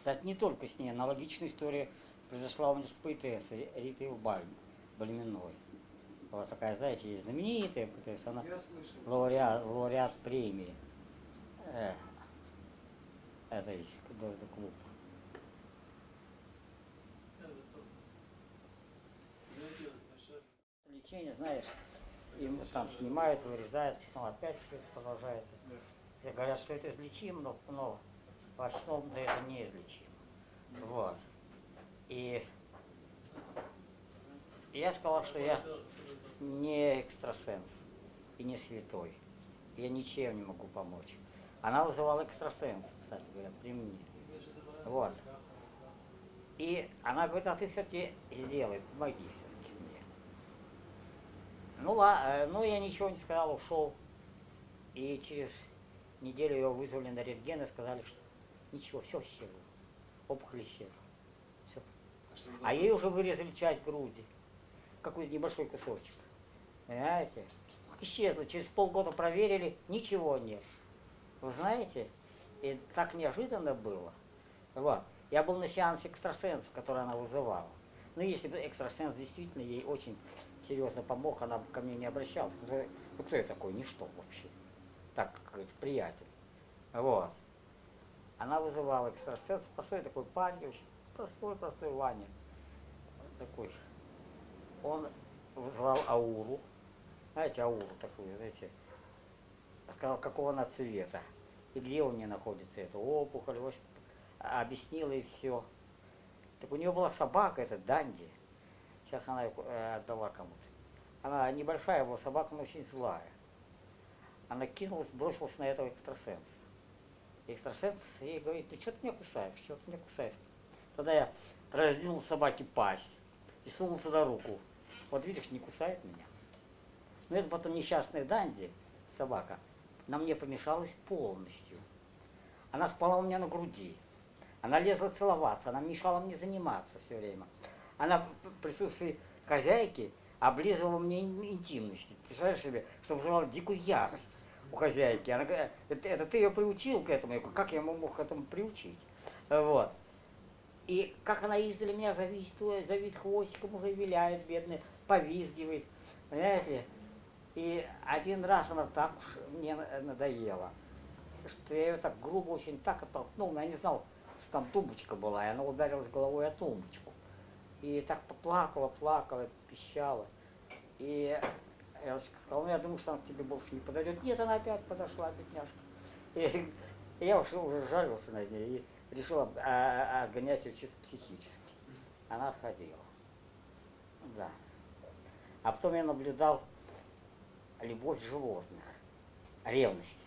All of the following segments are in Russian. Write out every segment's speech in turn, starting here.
Кстати, не только с ней, аналогичная история произошла у меня с поэтессой Ритой Убаль, Бальминой. Вот такая, знаете, есть знаменитая поэтесса, она лауреат, лауреат премии. Э, это есть, это клуб. Лечение, знаешь, им там снимают, вырезают, потом опять все это продолжается. Говорят, что это излечимо, но, но в основном это неизлечимо. Вот. И я сказал, что я не экстрасенс и не святой. Я ничем не могу помочь. Она вызывала экстрасенс, кстати говоря, при мне. Вот. И она говорит, а ты все-таки сделай, помоги все-таки мне. Ну, ла- э, ну, я ничего не сказал, ушел. И через неделю его вызвали на рентген и сказали, что ничего, все исчезло. Опухоль исчезла. Все. А ей уже вырезали часть груди. Какой-то небольшой кусочек. Понимаете? Исчезло. Через полгода проверили, ничего нет. Вы знаете, и так неожиданно было. Вот. Я был на сеансе экстрасенса, который она вызывала. Ну, если бы экстрасенс действительно ей очень серьезно помог, она бы ко мне не обращалась. Ну, кто я такой? Ничто вообще. Так, как говорится, приятель. Вот. Она вызывала экстрасенс, простой такой парень, очень простой-простой Ваня. Такой. Он вызвал ауру. Знаете, ауру такую, знаете. Сказал, какого она цвета. И где у нее находится эта опухоль. В общем, объяснила и все. Так у нее была собака, это Данди. Сейчас она ее э, отдала кому-то. Она небольшая была собака, но очень злая. Она кинулась, бросилась на этого экстрасенса. Экстрасенс ей говорит, ты что ты меня кусаешь, что ты меня кусаешь? Тогда я раздвинул собаке пасть и сунул туда руку. Вот видишь, не кусает меня. Но это потом несчастная Данди, собака, на мне помешалась полностью. Она спала у меня на груди. Она лезла целоваться, она мешала мне заниматься все время. Она в присутствии хозяйки облизывала мне ин- интимность. Представляешь себе, что вызывало дикую ярость у хозяйки. Она говорит, это, это ты ее приучил к этому? Я говорю, как я мог к этому приучить? Вот. И как она издали меня зависит, завид хвостиком уже виляет, бедный, повизгивает. Понимаете? И один раз она так уж мне на- надоела, что я ее так грубо очень так оттолкнул, я не знал, что там тумбочка была, и она ударилась головой о тумбочку. И так поплакала, плакала, пищала. И я сказал, ну я думаю, что она к тебе больше не подойдет. Нет, она опять подошла, бедняжка. И, и я уже, уже жалился над ней и решил об- а- а- отгонять ее чисто психически. Она отходила. Да. А потом я наблюдал любовь животных, ревность.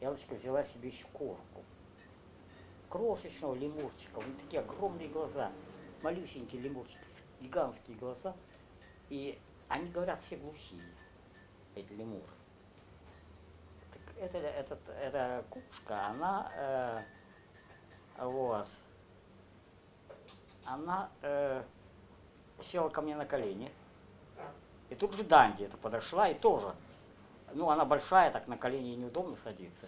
Ялочка взяла себе еще кошку. Крошечного лемурчика, у него такие огромные глаза, малюсенькие лемурчики, гигантские глаза. И они говорят все глухие, эти лемуры. Так это, этот, эта кошка, она э, вот, она э, села ко мне на колени. И тут же Данди это подошла и тоже. Ну, она большая, так на колени неудобно садиться.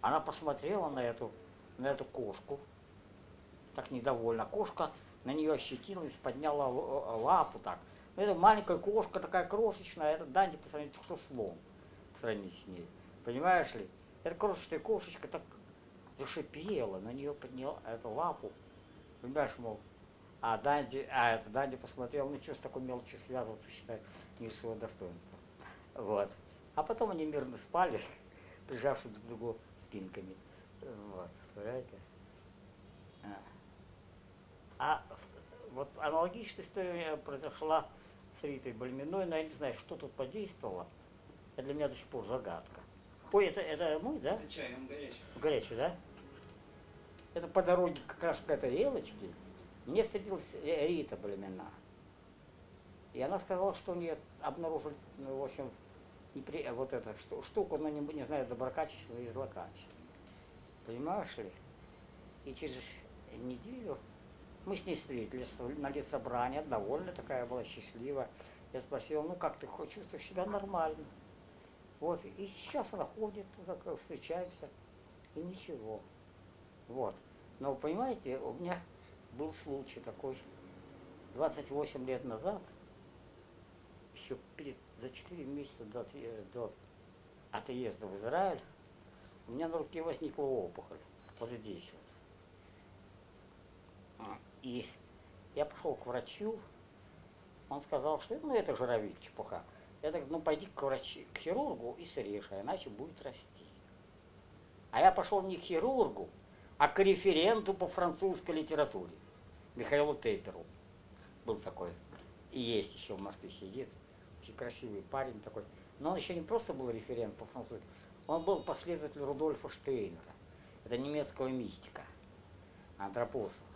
Она посмотрела на эту, на эту кошку, так недовольна. Кошка на нее ощетилась, подняла лапу так. Это маленькая кошка, такая крошечная, это Данди по сравнению что слон, по сравнению с ней. Понимаешь ли? Эта крошечная кошечка так зашипела, на нее подняла эту лапу. Понимаешь, мол, а Данди, а это Данди посмотрел, ну что с такой мелочью связываться, считает, ниже своего достоинства. Вот. А потом они мирно спали, прижавшись друг к другу спинками. Вот, понимаете? А, А вот аналогичная история произошла с Ритой Бальминой, но я не знаю, что тут подействовало. Это для меня до сих пор загадка. Ой, это, это мой, да? Чай, он горячий. Горячий, да? Это по дороге как раз к этой елочке мне встретилась Ри- Рита Блемена. И она сказала, что нее обнаружили, ну, в общем, непри... вот эту шту- штуку, но не, не знаю, доброкачественную или злокачественную. Понимаешь ли? И через неделю мы с ней встретились на лицобрании, довольно такая была счастливая. Я спросил, ну как ты чувствуешь себя нормально? Вот, и сейчас она ходит, как встречаемся, и ничего. Вот. Но понимаете, у меня был случай такой 28 лет назад, еще перед, за 4 месяца до, до отъезда в Израиль, у меня на руке возникла опухоль, вот здесь вот. И я пошел к врачу, он сказал, что ну это жировик, чепуха. Я так, ну пойди к врачу, к хирургу и срежь, а иначе будет расти. А я пошел не к хирургу, а к референту по французской литературе, Михаилу Тейперу. Был такой, и есть еще в Москве сидит, очень красивый парень такой. Но он еще не просто был референт по французской, он был последователь Рудольфа Штейнера. Это немецкого мистика, антропософа.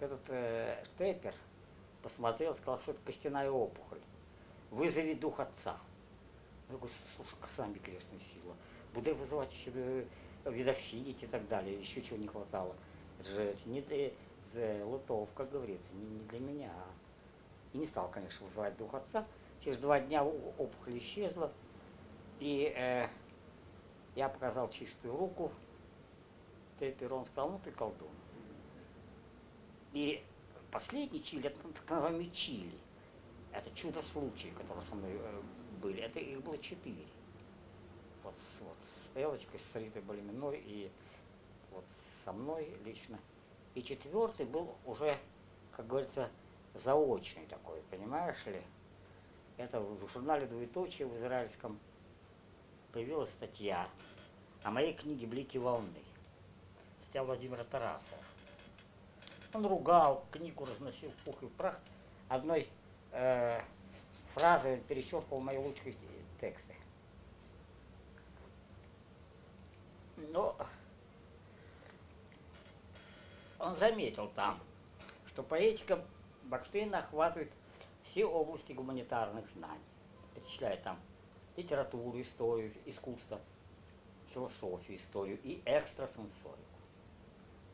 Этот э, Штейпер посмотрел, сказал, что это костяная опухоль. Вызови дух отца. Я говорю, слушай, с вами крестная сила. Буду вызывать еще э, видовщинить и так далее. Еще чего не хватало. Это же не для лутов, как говорится, не, не для меня. И не стал, конечно, вызывать дух отца. Через два дня опухоль исчезла. И э, я показал чистую руку. Тейпер, он сказал, ну ты колдун. И последний чили, это так называемый чили. Это чудо-случаи, которые со мной э, были. Это их было четыре. Вот, вот с Элочкой, с Ритой Балиминой и вот со мной лично. И четвертый был уже, как говорится, заочный такой, понимаешь ли? Это в журнале «Двоеточие» в израильском появилась статья о моей книге «Блики волны». Статья Владимира Тарасова. Он ругал, книгу разносил в пух и прах. Одной э, фразой перечеркивал мои лучшие тексты. Но он заметил там, что поэтика Бакштейна охватывает все области гуманитарных знаний. Перечисляет там литературу, историю, искусство, философию, историю и экстрасенсорику.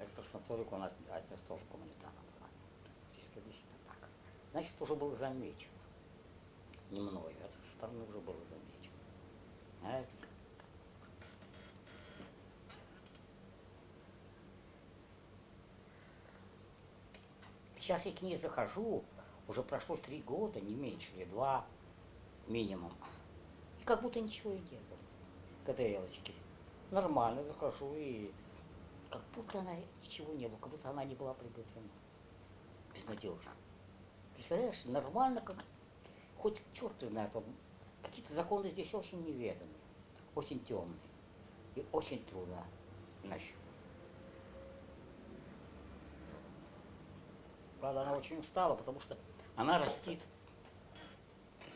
Экстрасенсорику он отнес тоже к гуманитарному знанию. так. Значит, уже было замечено. Не мною, это со стороны уже было замечено. Знаете? Сейчас я к ней захожу, уже прошло три года, не меньше, или два минимум. И как будто ничего и не было к этой Элочке. Нормально захожу и как будто она ничего не было, как будто она не была приговорена. Безнадежно. Представляешь, нормально, как хоть черт знает, какие-то законы здесь очень неведомые, очень темные и очень трудно нащупать. Правда, она очень устала, потому что она растит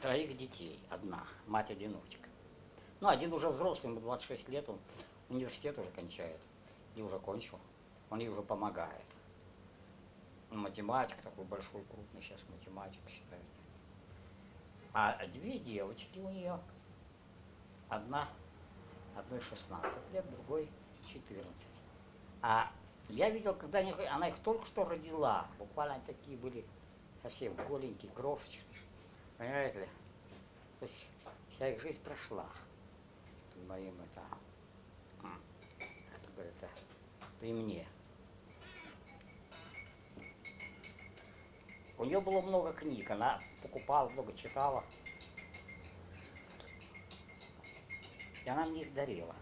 троих детей, одна, мать-одиночка. Ну, один уже взрослый, ему 26 лет, он университет уже кончает, и уже кончил, он ей уже помогает. Он математик такой большой, крупный сейчас математик считается. А две девочки у нее, одна, одной 16 лет, другой 14. А я видел, когда они, она их только что родила, буквально они такие были совсем голенькие, крошечные. Понимаете ли? То есть вся их жизнь прошла. Моим это, как говорится, при мне. У нее было много книг, она покупала, много читала. И она мне их дарила.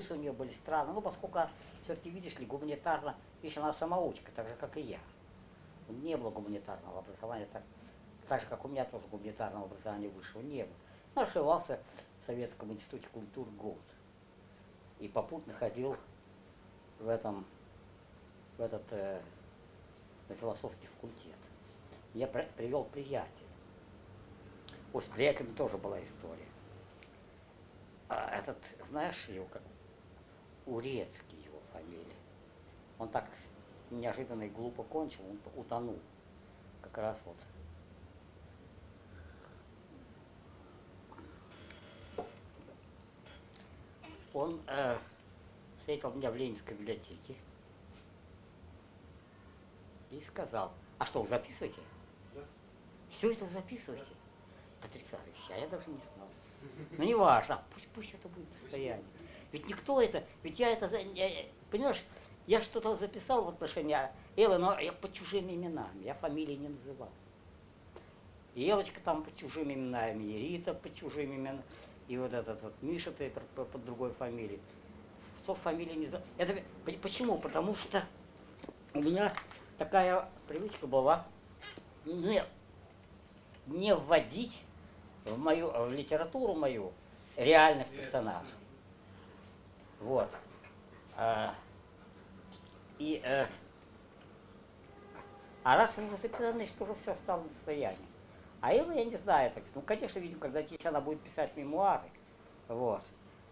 Вкусы у нее были странные, ну, поскольку, все-таки, видишь ли, гуманитарно, видишь, она самоучка, так же, как и я. Не было гуманитарного образования, так, так же, как у меня тоже гуманитарного образования высшего не было. Ну, ошивался в Советском институте культур год. И попутно ходил в этом, в этот, э, на философский факультет. Я при, привел приятеля. Ой, с приятелем тоже была история. А этот, знаешь его, как Урецкий его фамилия. Он так неожиданно и глупо кончил, он утонул. Как раз вот. он э, встретил меня в Ленинской библиотеке и сказал, а что, вы записываете? Да. Все это вы записываете? Потрясающе, а я даже не знал. Ну не важно, пусть, пусть это будет достояние. Ведь никто это, ведь я это, понимаешь, я что-то записал в отношении Эллы, но я под чужими именами, я фамилии не называл. И Елочка там под чужими именами, и Рита под чужими именами, и вот этот вот Миша ты под, другой фамилией. Со фамилии не за... Это почему? Потому что у меня такая привычка была не, не вводить в мою в литературу мою реальных персонажей. Вот. А, и э, а раз он уже записан, значит уже все стало достоянием. А Элла я не знаю, так ну конечно, видимо, когда если она будет писать мемуары, вот,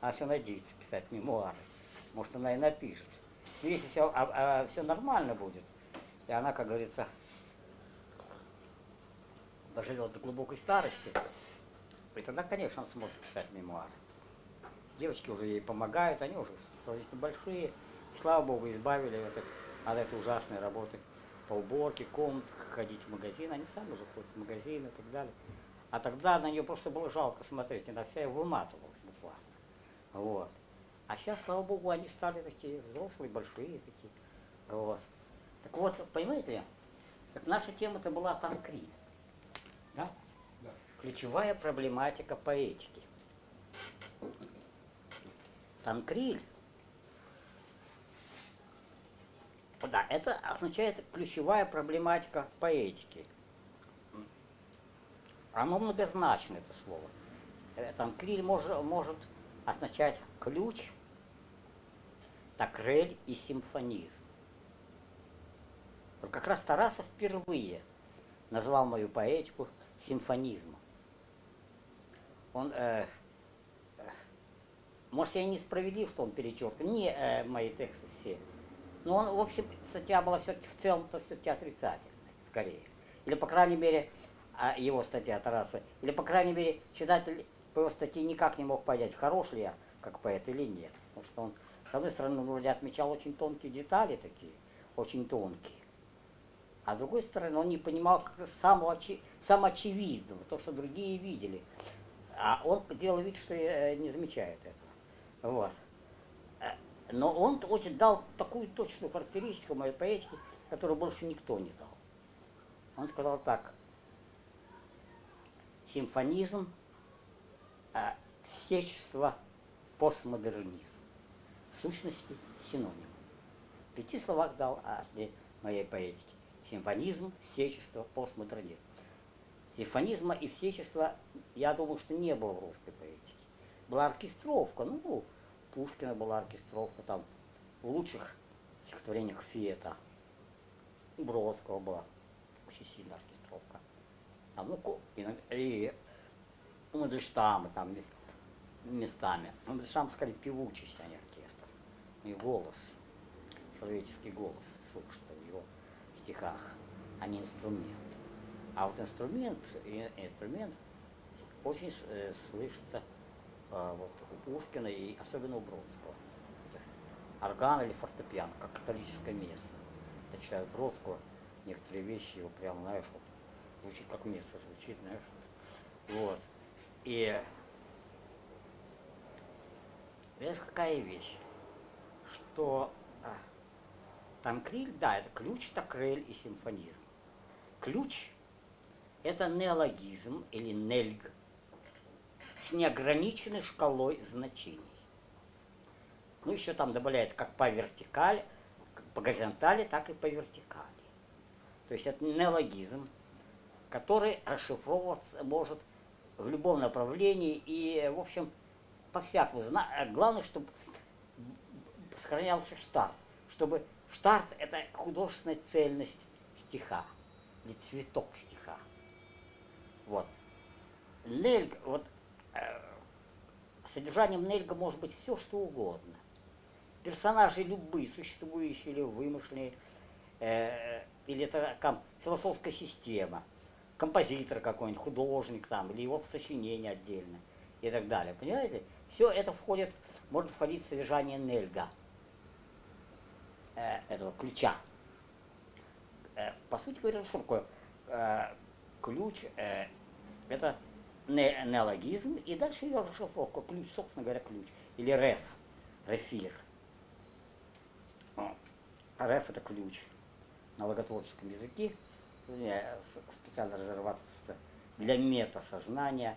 она все надеется писать мемуары, может она и напишет. Но если все, все нормально будет, и она, как говорится, доживет до глубокой старости, и тогда, конечно, он сможет писать мемуары. Девочки уже ей помогают, они уже достаточно большие. И, слава богу, избавили от, этой- от этой ужасной работы по уборке, комнат, ходить в магазин. Они сами уже ходят в магазин и так далее. А тогда на нее просто было жалко смотреть, она вся выматывалась буквально. Вот. А сейчас, слава богу, они стали такие взрослые, большие такие. Вот. Так вот, понимаете ли, так наша тема-то была танкри. Да? Да. Ключевая проблематика поэтики. Танкриль. Да, это означает ключевая проблематика поэтики. Оно многозначно, это слово. Э, Танкриль может, может означать ключ, такрель и симфонизм. Вот как раз Тарасов впервые назвал мою поэтику симфонизмом. Он, э, может, я несправедлив, что он перечеркнул, не э, мои тексты все. Но он, в общем, статья была все-таки в целом-то все-таки отрицательной, скорее. Или, по крайней мере, а, его статья Тараса, или, по крайней мере, читатель по его статье никак не мог понять, хорош ли я как поэт или нет. Потому что он, с одной стороны, вроде отмечал очень тонкие детали такие, очень тонкие. А с другой стороны, он не понимал как самого очевидного, то, что другие видели. А он делал вид, что э, не замечает этого. Вот. Э, Но он очень дал такую точную характеристику моей поэтики, которую больше никто не дал. Он сказал так. Симфонизм, а, всечество, постмодернизм. В сущности, синоним. В пяти словах дал о моей поэтики. Симфонизм, всечество, постмодернизм. Симфонизма и всечества, я думаю, что не было в русской поэтике. Была оркестровка, ну, у Пушкина была оркестровка, там, в лучших стихотворениях Фета, Бродского была очень сильная оркестровка. Там, ну, и, и у там ме- местами. У Мандельштама, скорее, певучесть, а не оркестр. И голос, человеческий голос слышится в его стихах, а не инструмент. А вот инструмент, инструмент очень э, слышится вот, у Пушкина и особенно у Бродского. Орган или фортепиано, как католическое место. Я читаю Бродского, некоторые вещи его прям, знаешь, вот, звучит как место звучит, знаешь. Вот. И знаешь, какая вещь, что а, танкриль, да, это ключ, такрель и симфонизм. Ключ – это неологизм или нельг с неограниченной шкалой значений. Ну, еще там добавляется как по вертикали, по горизонтали, так и по вертикали. То есть это неологизм, который расшифровываться может в любом направлении и, в общем, по-всякому. Главное, чтобы сохранялся штарт, чтобы штарт – это художественная цельность стиха, или цветок стиха. Вот. Нельг, вот содержанием Нельга может быть все, что угодно. Персонажи любые, существующие или вымышленные, э, или это там, философская система, композитор какой-нибудь, художник там, или его сочинение отдельно и так далее. Понимаете? Все это входит, может входить в содержание Нельга, э, этого ключа. Э, по сути говоря, что такое? Э, ключ э, это неологизм, и дальше ее расшифровка. Ключ, собственно говоря, ключ. Или реф, рефир. Реф это ключ на логотворческом языке, специально разрабатывается для метасознания,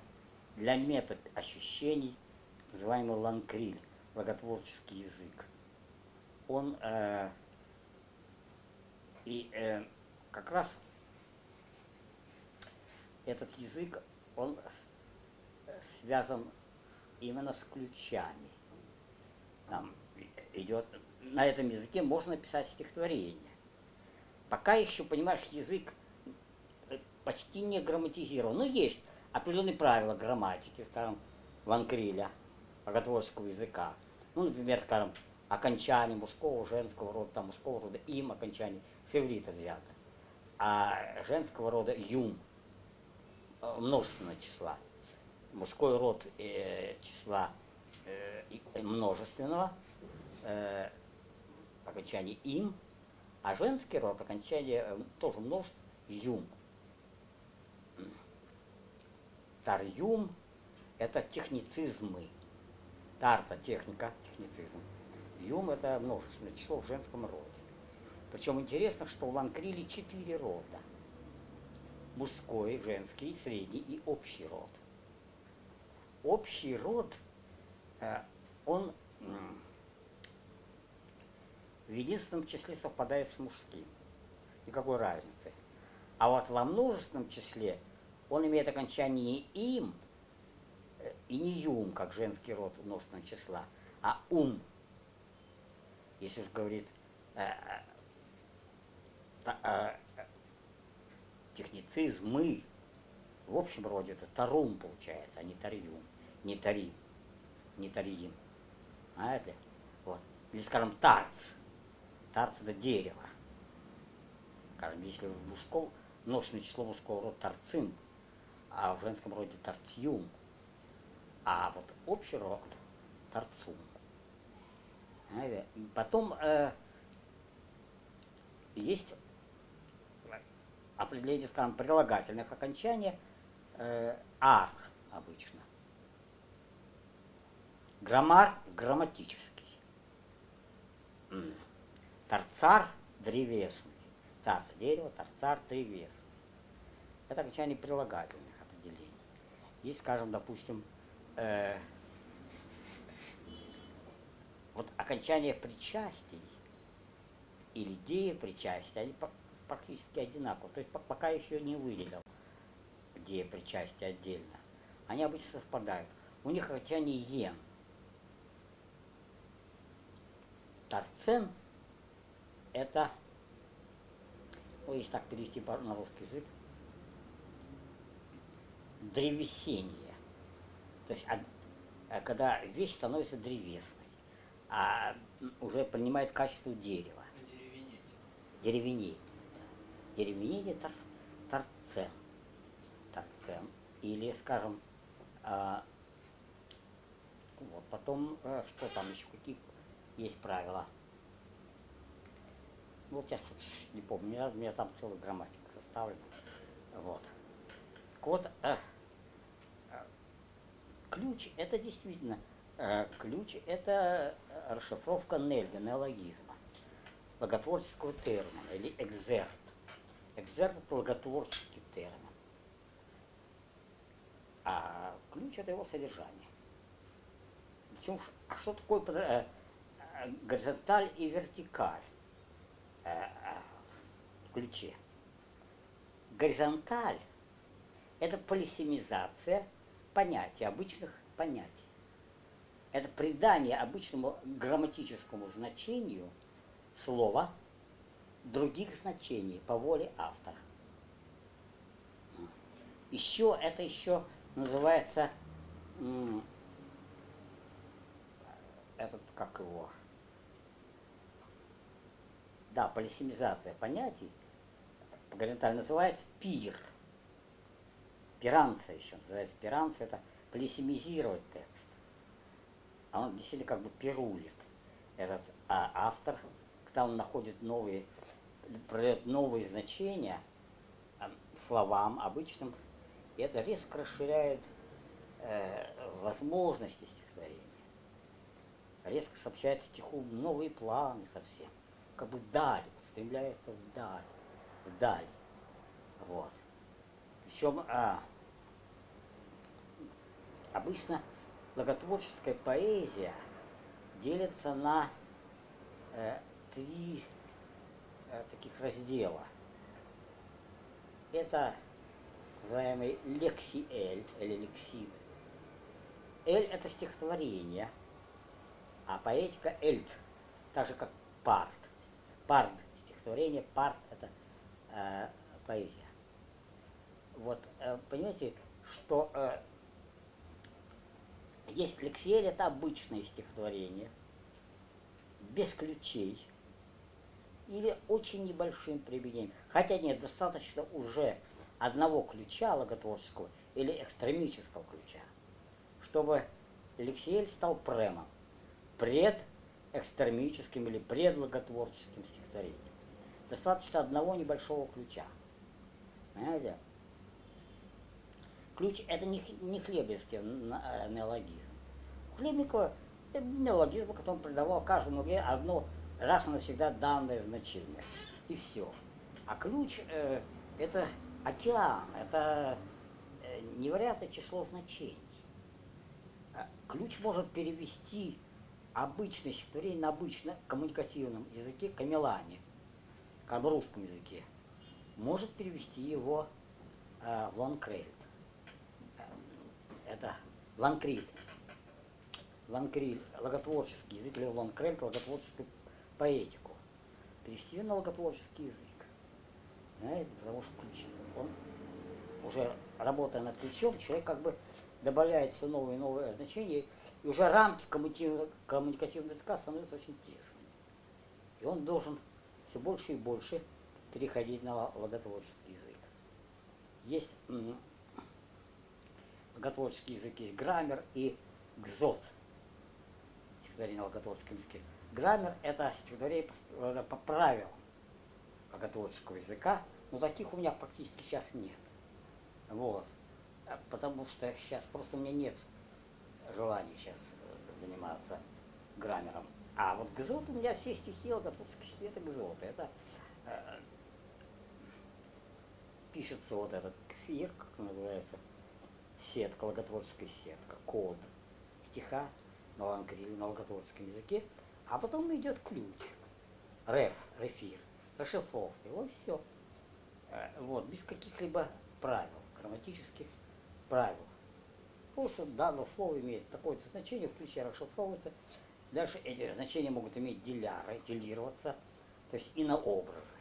для мета-ощущений, называемый ланкриль, логотворческий язык. Он э, и э, как раз этот язык, он связан именно с ключами. Там идет, на этом языке можно писать стихотворение. Пока еще, понимаешь, язык э, почти не грамматизирован. Но есть определенные правила грамматики, скажем, Ланкриля, боготворского языка. Ну, например, скажем, окончание мужского, женского рода, там мужского рода им окончание с иврита взято. А женского рода юм, э, множественного числа. Мужской род э, числа э, множественного, э, окончание им, а женский род окончание э, тоже множество юм. Тарюм – это техницизмы. Тарса – техника, техницизм. Юм – это множественное число в женском роде. Причем интересно, что в Ланкриле четыре рода. Мужской, женский, средний и общий род. Общий род, э, он в единственном числе совпадает с мужским. Никакой разницы. А вот во множественном числе он имеет окончание не им э, и не юм, как женский род множественного числа, а ум. Если уж говорит э, э, техницизмы, в общем роде это тарум получается, а не тарьюм, не тарим, не тарьим. А это, вот. Или, скажем, тарц. Тарц это дерево. Скажем, если в мужском, множественное число мужского рода тарцим, а в женском роде тартьюм, а вот общий род тарцум. Потом э, есть определение, скажем, прилагательных окончаний э, ар обычно. Граммар грамматический. Торцар древесный. Тарц дерево, торцар древесный. Это окончание прилагательных определений. Есть, скажем, допустим, э, вот окончание причастий или деепричастия, они практически одинаковы. То есть пока еще не выделил деепричастие отдельно. Они обычно совпадают. У них окончание ен. Торцен – это, ну, если так перевести на русский язык, древесение. То есть, а, когда вещь становится древесной а уже принимает качество дерева. Деревенеть. Деревенение торц, торцем. Торцем. Или, скажем, а, вот потом, а, что там еще, какие есть правила. Ну, вот я что-то не помню, у меня, там целая грамматика составлена. Вот. Вот, а, а, ключ это действительно Э, ключ – это расшифровка нельга, неологизма, логотворческого термина или экзерт. Экзерт – это логотворческий термин. А ключ – это его содержание. Причем, а что такое э, э, горизонталь и вертикаль в ключе? Горизонталь – это полисемизация понятий, обычных понятий это придание обычному грамматическому значению слова других значений по воле автора. Еще это еще называется этот как его да, полисемизация понятий горизонтально называется пир. Пиранция еще называется. Пиранция это полисемизировать текст. а он действительно как бы пирует, этот а, автор, когда он находит новые, придает новые значения а, словам обычным, и это резко расширяет э, возможности стихотворения. Резко сообщает стиху новые планы совсем, как бы даль, устремляется вдаль, вдаль. Вот. Причем а, обычно благотворческая поэзия делится на э, три э, таких раздела. Это называемый лексиэль или лексид. Эль – это стихотворение, а поэтика – эльт, так же как парт. Парт – стихотворение, парт – это э, поэзия. Вот, э, понимаете, что э, есть лексиэль – это обычное стихотворение, без ключей или очень небольшим применением. Хотя нет, достаточно уже одного ключа логотворческого или экстремического ключа, чтобы Лексиэль стал премом, пред экстремическим или предлоготворческим стихотворением. Достаточно одного небольшого ключа. Понимаете? Ключ это не, не хлебовский э, неологизм. У Хлебникова неологизм, он придавал каждому одно раз и навсегда данное значение. И все. А ключ э, это океан, это э, невероятное число значений. А ключ может перевести обычное стихотворение на обычном коммуникативном языке камелане, как в русском языке. Может перевести его э, в ланкрельт. Это ланкриль. Ланкриль, логотворческий язык, или ланкрельт, логотворческую поэтику. Перевести на логотворческий язык. Знаете, потому что ключ, он уже работая над ключом, человек как бы добавляет все новые и новые значения, и уже рамки коммуникативного, языка становятся очень тесными. И он должен все больше и больше переходить на логотворческий язык. Есть логотворческий язык, есть граммер и гзот. Стихотворение на логотворческом языке. Граммер – это стихотворение по, по правилам логотворческого языка, но таких у меня практически сейчас нет. Вот. А потому что сейчас просто у меня нет желания сейчас э, заниматься граммером. А вот гзот у меня все стихи логотворческие стихи это гзот. Это э, пишется вот этот кфир, как называется, сетка, логотворческая сетка, код стиха на на логотворческом языке, а потом идет ключ, реф, рефир расшифровки. Вот все. Э, вот, без каких-либо правил, грамматических правил. Просто данное слово имеет такое-то значение, в ключе расшифровывается. Дальше эти значения могут иметь диляры, делироваться, то есть и на образы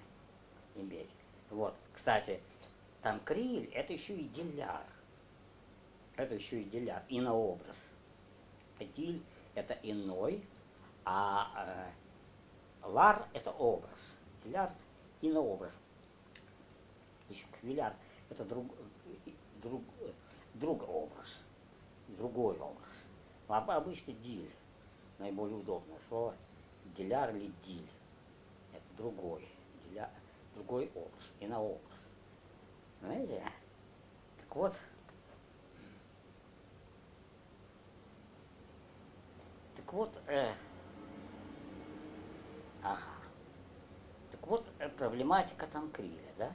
иметь. Вот, кстати, танкриль – это еще и диляр. Это еще и диляр, и на образ. Диль – это иной, а э, лар – это образ стиляр и на образ. Еще квиляр – это друг, друг, друг образ, другой образ. А обычно диль, наиболее удобное слово, диляр или диль. Это другой, диля, другой образ, и на образ. Знаете? Так вот, так вот, э, ага вот проблематика танкриля, да?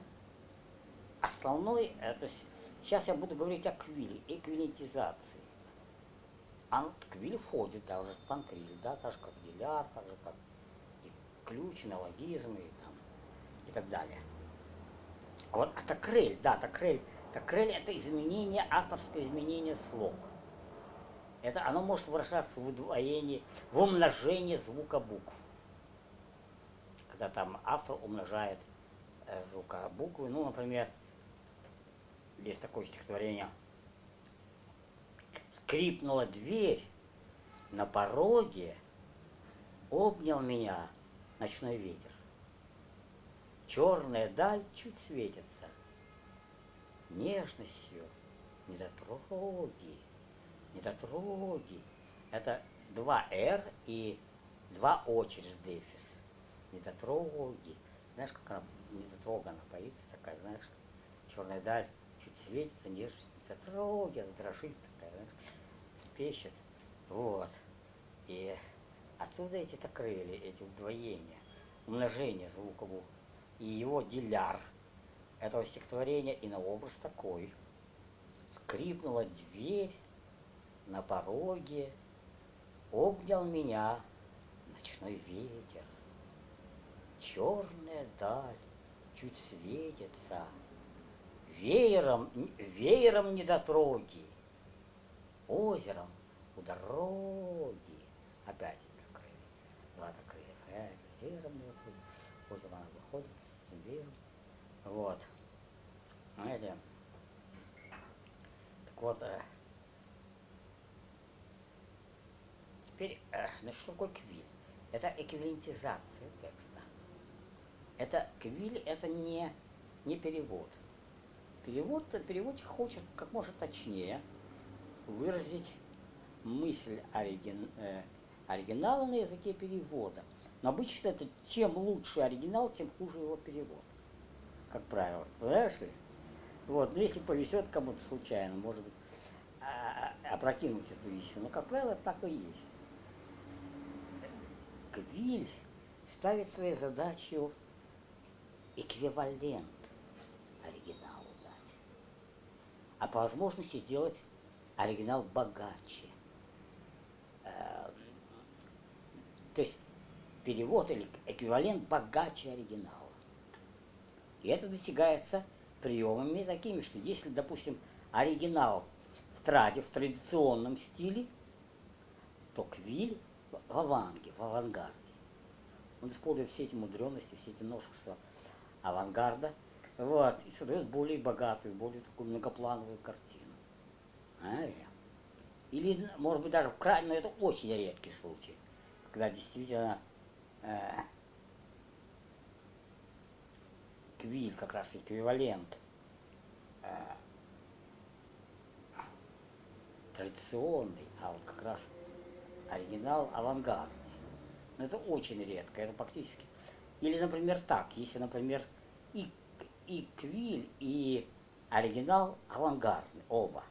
Основной, это, сейчас я буду говорить о квиле, эквилентизации. А квиль входит даже в танкриль, да, так же как диляр, так же как и ключ, мелогизмы и, там, и так далее. А вот а такрель, да, такрель, такрель это изменение, авторское изменение слог. Это оно может выражаться в удвоении, в умножении звука букв когда там автор умножает э, звука буквы. Ну, например, есть такое стихотворение. Скрипнула дверь на пороге, обнял меня ночной ветер. Черная даль чуть светится, нежностью недотроги, недотроги. Это два «р» и два «о» через дефис. Недотроги. Знаешь, как она недотрога, она боится такая, знаешь, черная даль светится, недотроги, она дрожит такая, трепещет. Вот. И отсюда эти такрели, эти удвоения, умножение звукового. И его диляр этого стихотворения и на образ такой. Скрипнула дверь на пороге, обнял меня ночной ветер. Черная даль чуть светится, веером, веером недотроги, озером у дороги. Опять такое, два такое, опять веером недотроги, озером она выходит с этим веером. Вот. Знаете, так вот, э, теперь, э, значит, такое квиль? Это эквивалентизация текста. Это квиль, это не, не перевод. Перевод, переводчик хочет как можно точнее выразить мысль оригин, э, оригинала на языке перевода. Но обычно это чем лучше оригинал, тем хуже его перевод. Как правило, понимаешь ли? Вот, но если повезет кому-то случайно, может быть, а, а, опрокинуть эту истину. Но, как правило, так и есть. Квиль ставит своей задачей эквивалент оригиналу дать. А по возможности сделать оригинал богаче. Эм, то есть перевод или эквивалент богаче оригинала. И это достигается приемами такими, что если, допустим, оригинал в траде, в традиционном стиле, то квиль в аванге, в авангарде. Он использует все эти мудренности, все эти новшества авангарда, вот, и создает более богатую, более такую многоплановую картину. А, или, может быть, даже в крайне, но это очень редкий случай, когда действительно э, квиль как раз эквивалент э, традиционный, а вот как раз оригинал авангардный. Но это очень редко, это практически. Или, например, так, если, например, и квиль, и оригинал авангардный, оба,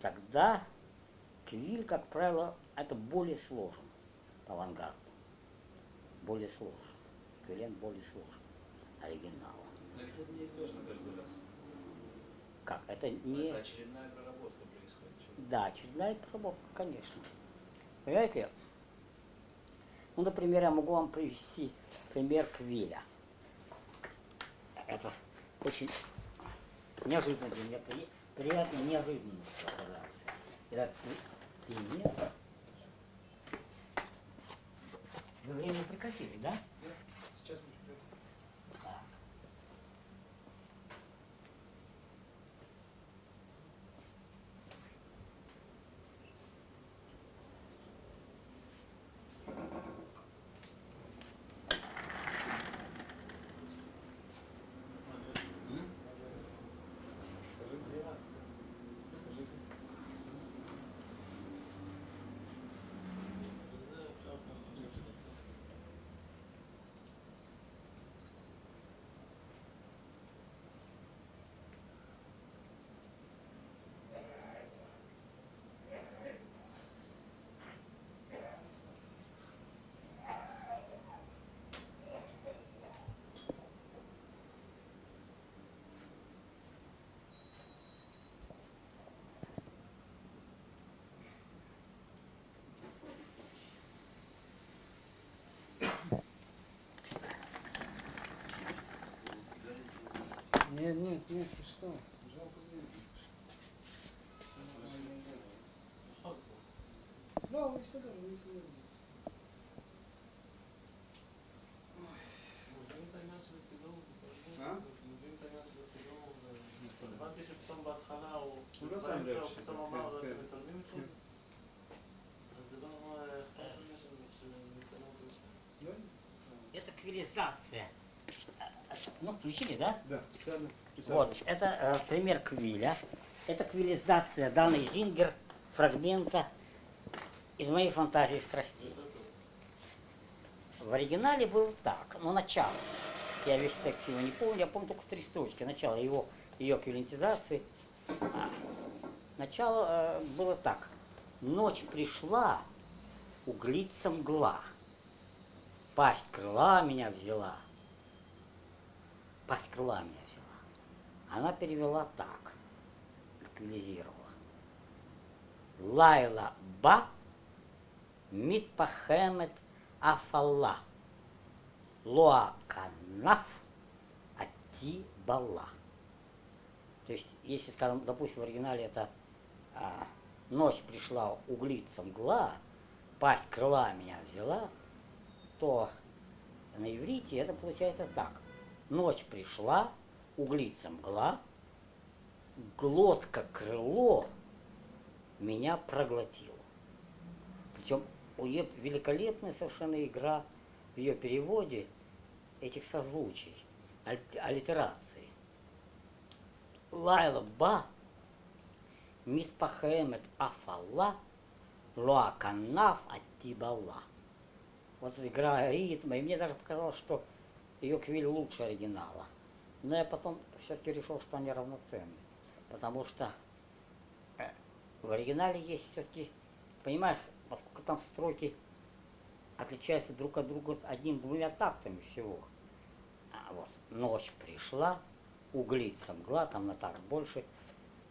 тогда квиль, как правило, это более сложен по авангарду. Более сложен. Квилен более сложен оригинала. Но ведь это неизбежно каждый раз. Как? Это не... Это очередная проработка происходит. Да, очередная проработка, конечно. Понимаете? Ну, например, я могу вам привести пример Квиля. Это очень неожиданно для меня, при- приятная неожиданность оказалась. Это при- пример. Вы время прекратили, да? Нет, нет, нет, ты что? Жалко денег. Да, вы сюда, вы сюда. מובילים את העניין של הצילום, אה? מובילים את העניין של הצילום, מה זאת אומרת? הבנתי שפתאום בהתחלה הוא, הוא לא שם באמצע לב הוא שזה- פתאום כן, אמר, כן. אתם מצלמים איתו? כן. אז זה לא, אה, איך Ну, включили, да? Да, специально. Вот, это э, пример квиля. Это квилизация данной Зингер фрагмента из моей фантазии страстей. В оригинале было так, ну начало. Я весь текст его не помню, я помню только три строчки. Начало его, ее квилинтизации. А, начало э, было так. Ночь пришла, углится мгла. Пасть крыла меня взяла. Пасть меня взяла. Она перевела так, актуализировала. Лайла ба митпахемет афалла лоа канаф ати бала. То есть, если, скажем, допустим, в оригинале это а, ночь пришла углиться мгла, пасть крыла меня взяла, то на иврите это получается так. Ночь пришла, углиться мгла, глотка крыло меня проглотила. Причем у нее великолепная совершенно игра в ее переводе этих созвучий, аллитерации. Лайла ба, миспахемет афалла, луаканаф аттибалла. Вот игра ритма, и мне даже показалось, что ее квиль лучше оригинала. Но я потом все-таки решил, что они равноценны. Потому что э, в оригинале есть все-таки, понимаешь, поскольку там строки отличаются друг от друга одним-двумя тактами всего. А вот ночь пришла, углится мгла, там на такт больше,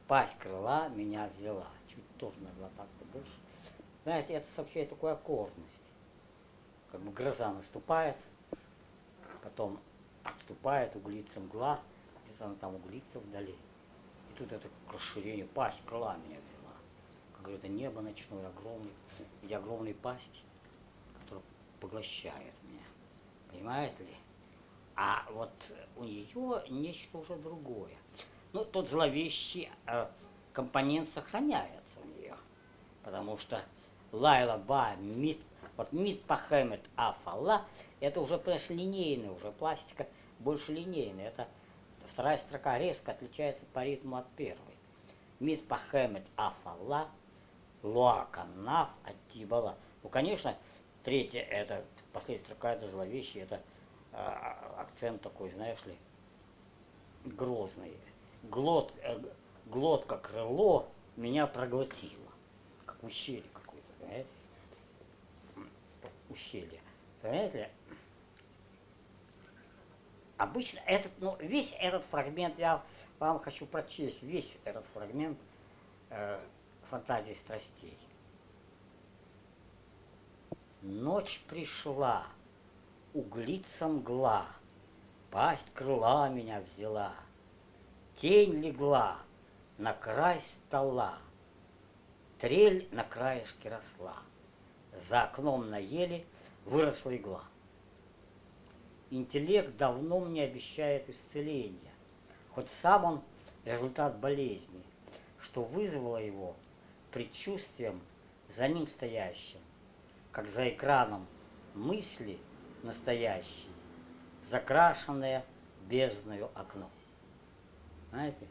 пасть крыла меня взяла. Чуть тоже на два такта больше. Знаете, это сообщает такую аккордность. Как бы гроза наступает, потом отступает, углится мгла, где-то она там углится вдали. И тут это расширение, пасть крыла меня взяла. Как говорит, это небо ночное, огромное, где огромные пасти, которые поглощают меня. Понимаете ли? А вот у нее нечто уже другое. Ну, тот зловещий э, компонент сохраняется у нее. Потому что Лайла Ба Мит, вот Мит Пахемет Афала, это уже, понимаешь, линейная уже пластика, больше линейная. Это вторая строка резко отличается по ритму от первой. Мит Пахемет Афала, Луаканаф Атибала. Ну, конечно, третья, это, последняя строка, это зловещий, это а, акцент такой, знаешь ли, грозный. Глот, э, глотка крыло меня проглотила, как ущелье какое-то, понимаете? Ущелье. Понимаете? Обычно этот, ну, весь этот фрагмент, я вам хочу прочесть, весь этот фрагмент э, фантазии страстей. Ночь пришла, углится мгла, Пасть крыла меня взяла, Тень легла на край стола, Трель на краешке росла, За окном на еле выросла игла. Интеллект давно мне обещает исцеление, Хоть сам он результат болезни, что вызвало его предчувствием за ним стоящим, как за экраном мысли настоящие, закрашенное бездною окно. Знаете?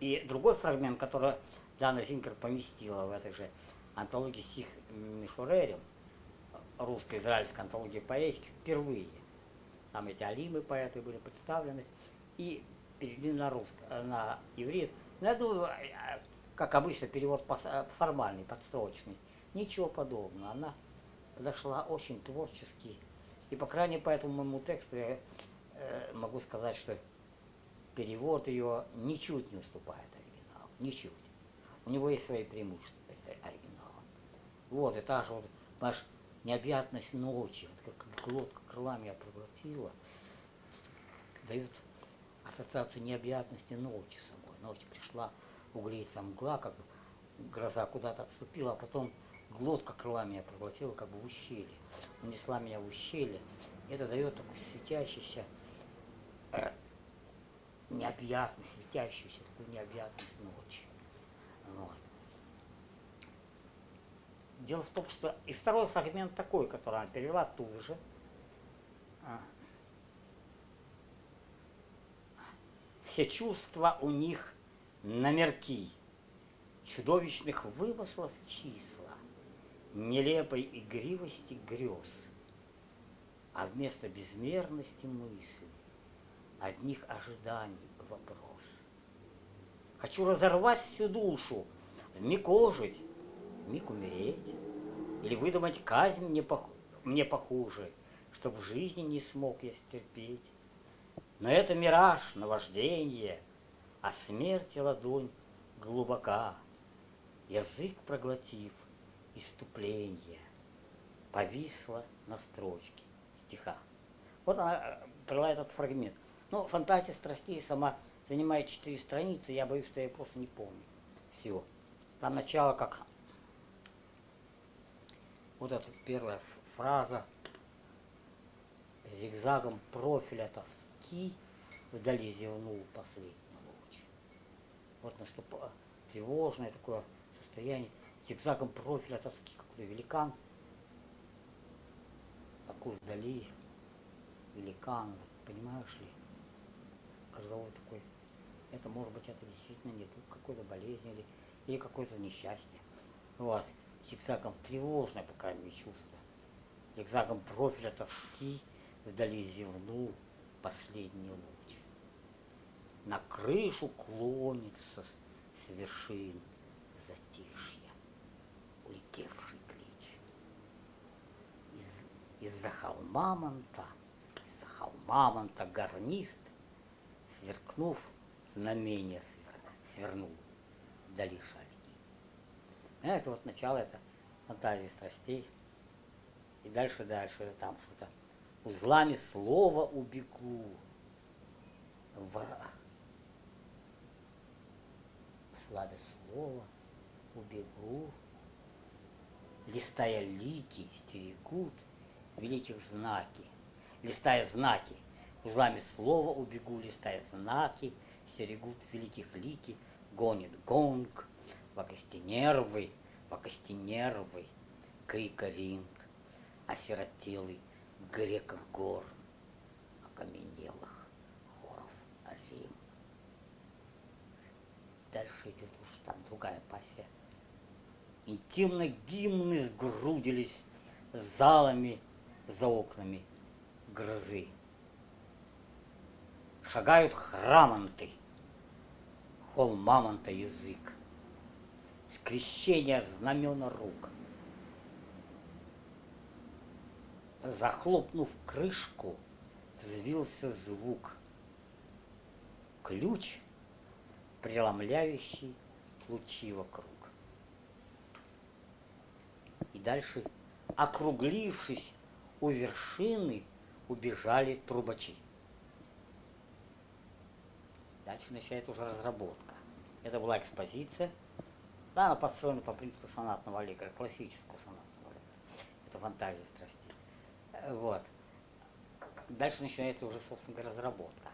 И другой фрагмент, который Дана Зинкер поместила в этой же антологии стих Мишуререм, русско-израильской антологии поэтики, впервые. Там эти алимы поэты были представлены и переведены на русский, на иврит. Ну, я думаю, как обычно, перевод формальный, подстрочный. Ничего подобного. Она подошла очень творчески. И, по крайней мере, по этому моему тексту я э, могу сказать, что перевод ее ничуть не уступает оригиналу. Ничуть. У него есть свои преимущества перед оригиналом. Вот, и та же вот, понимаешь, необъятность ночи, вот как глотка крылами я проглотила, дают ассоциацию необъятности ночи собой. Ночь пришла, углится мгла, как бы гроза куда-то отступила, а потом глотка крыла меня проглотила, как бы в ущелье. Унесла меня в ущелье. Это дает такой светящийся, э, необъятный, светящийся такую необъятность ночи. Вот. Дело в том, что и второй фрагмент такой, который она перевела тут же. Все чувства у них номерки чудовищных вымыслов числа, нелепой игривости грез, а вместо безмерности мыслей одних ожиданий вопрос. Хочу разорвать всю душу, вмиг ожить, умереть, или выдумать казнь мне похуже, чтоб в жизни не смог я стерпеть. Но это мираж, наваждение, а смерти ладонь глубока. Язык проглотив иступление, повисла на строчке стиха. Вот она э, привела этот фрагмент. Ну, фантазия страстей сама занимает четыре страницы, я боюсь, что я просто не помню всего. Там начало как вот эта первая фраза зигзагом профиля тоски вдали зевнул последний луч. Вот наступало тревожное такое состояние, зигзагом профиля тоски, какой-то великан, такой вдали, великан, понимаешь ли, грозовой такой. Это может быть это действительно не какой-то болезнь или, или какое-то несчастье. Вот, зигзагом тревожное, по крайней мере, чувство. Зигзагом профиля тоски вдали зевнул последний луч. На крышу клонится с вершин затишья улетевший клич. Из, из-за холма манта, из-за холма манта гарнист, сверкнув, знамение свернул вдали шальки. Это вот начало, это фантазии страстей. И дальше, дальше, там что-то. Узлами слова убегу. В славе слова убегу, листая лики, стерегут великих знаки, листая знаки, узлами слова убегу, листая знаки, стерегут великих лики, гонит гонг, в окости нервы, в окости нервы, крика ринг, осиротелый греков гор, окаменелых хоров Рим. Дальше идет уж там другая пассия. Интимно гимны сгрудились залами за окнами грозы. Шагают храманты, холм мамонта язык скрещение знамена рук. Захлопнув крышку, взвился звук. Ключ, преломляющий лучи вокруг. И дальше, округлившись у вершины, убежали трубачи. Дальше начинается уже разработка. Это была экспозиция – да, она построена по принципу сонатного аллегра, классического сонатного аллегра. Это фантазия страстей. Вот. Дальше начинается уже, собственно разработка.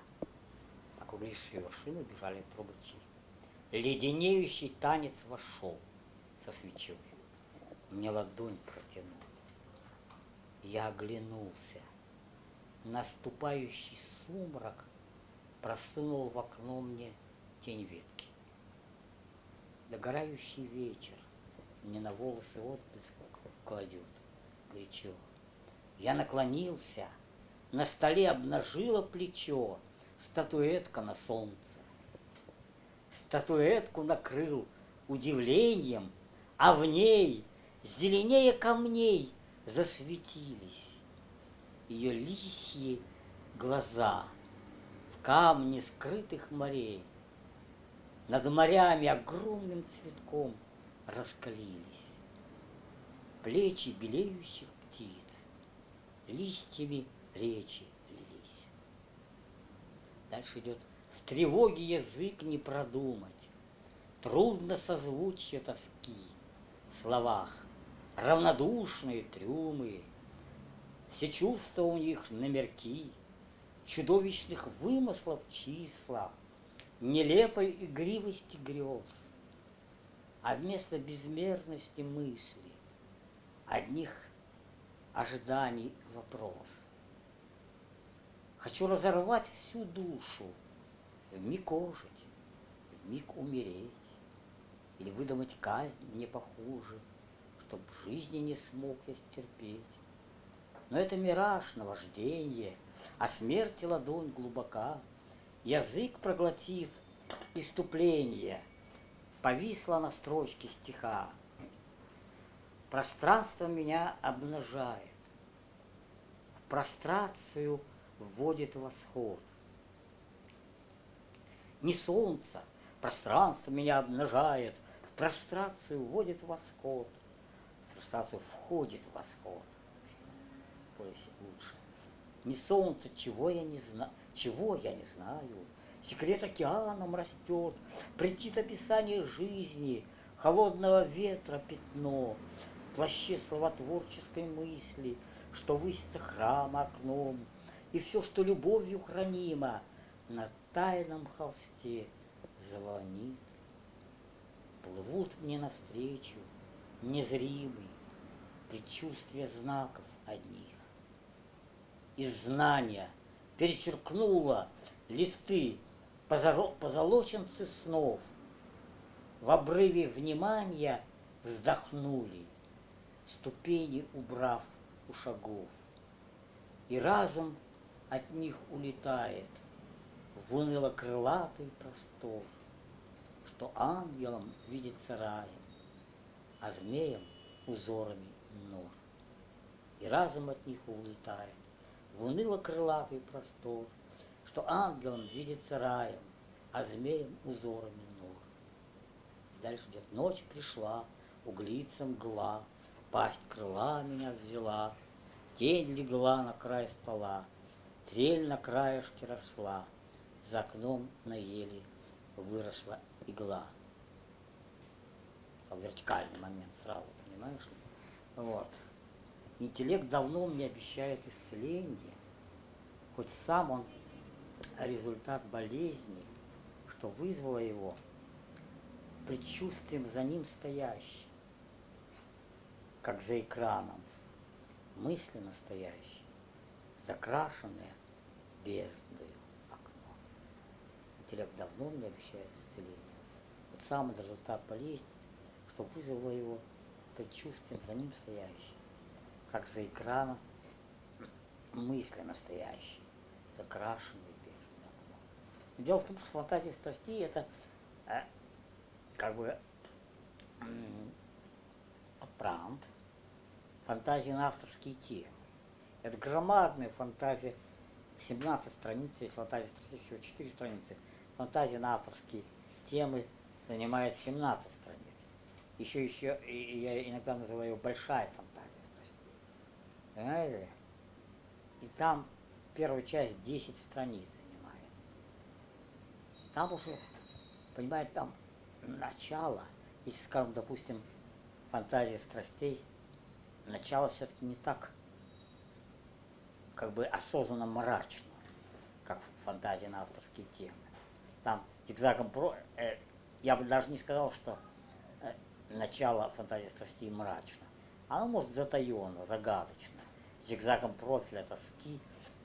Округлившие вершины бежали трубачи. Леденеющий танец вошел со свечой. Мне ладонь протянул. Я оглянулся. Наступающий сумрак просунул в окно мне тень ветки догорающий вечер мне на волосы отблеск кладет горячо. Я наклонился, на столе обнажило плечо статуэтка на солнце. Статуэтку накрыл удивлением, а в ней зеленее камней засветились ее лисьи глаза в камне скрытых морей над морями огромным цветком раскалились. Плечи белеющих птиц листьями речи лились. Дальше идет в тревоге язык не продумать, Трудно созвучие тоски в словах, Равнодушные трюмы, Все чувства у них номерки, Чудовищных вымыслов числа, нелепой игривости грез, а вместо безмерности мысли одних ожиданий вопрос. Хочу разорвать всю душу, вмиг ожить, вмиг умереть, или выдумать казнь мне похуже, чтоб жизни не смог я стерпеть. Но это мираж, наважденье, а смерти ладонь глубока. Язык проглотив иступление, повисла на строчке стиха. Пространство меня обнажает, в прострацию вводит восход. Не солнце, пространство меня обнажает, в прострацию вводит восход. В прострацию входит восход. Более лучше. Не солнце, чего я не знаю, чего я не знаю. Секрет океаном растет, Притит описание жизни, Холодного ветра пятно, плаще словотворческой мысли, Что высится храм окном, И все, что любовью хранимо, На тайном холсте звонит. Плывут мне навстречу незримые Предчувствия знаков одних. Из знания перечеркнула листы позолоченцы снов В обрыве внимания вздохнули, Ступени убрав у шагов. И разум от них улетает В уныло-крылатый простор, Что ангелом видится раем, А змеем узорами нор. И разум от них улетает в уныло-крылатый простор, что ангелом видится раем, а змеем узорами нор. И дальше идет ночь пришла, углится мгла, пасть крыла меня взяла, тень легла на край стола, трель на краешке росла, за окном на еле выросла игла. Вертикальный момент сразу, понимаешь ли? Вот. Интеллект давно мне обещает исцеление, хоть сам он результат болезни, что вызвало его предчувствием за ним стоящим, как за экраном, мысли настоящие, закрашенные бездною окно. Интеллект давно мне обещает исцеление. Вот самый результат болезни, что вызвало его предчувствием за ним стоящим, как за экраном мысли настоящие, закрашенные Дело в том, что фантазия страстей это э, как бы э, фантазии на авторские темы. Это громадная фантазия, 17 страниц, есть фантазия всего 4 страницы. Фантазия на авторские темы занимает 17 страниц. Еще, еще, я иногда называю ее большая фантазия страстей. Понимаете? И там первая часть 10 страниц. Там уже, понимаете, там начало, если, скажем, допустим, фантазия страстей, начало все-таки не так, как бы осознанно мрачно, как фантазия на авторские темы. Там зигзагом про... Э, я бы даже не сказал, что э, начало фантазии страстей мрачно. Оно может затаенно, загадочно. Зигзагом профиля тоски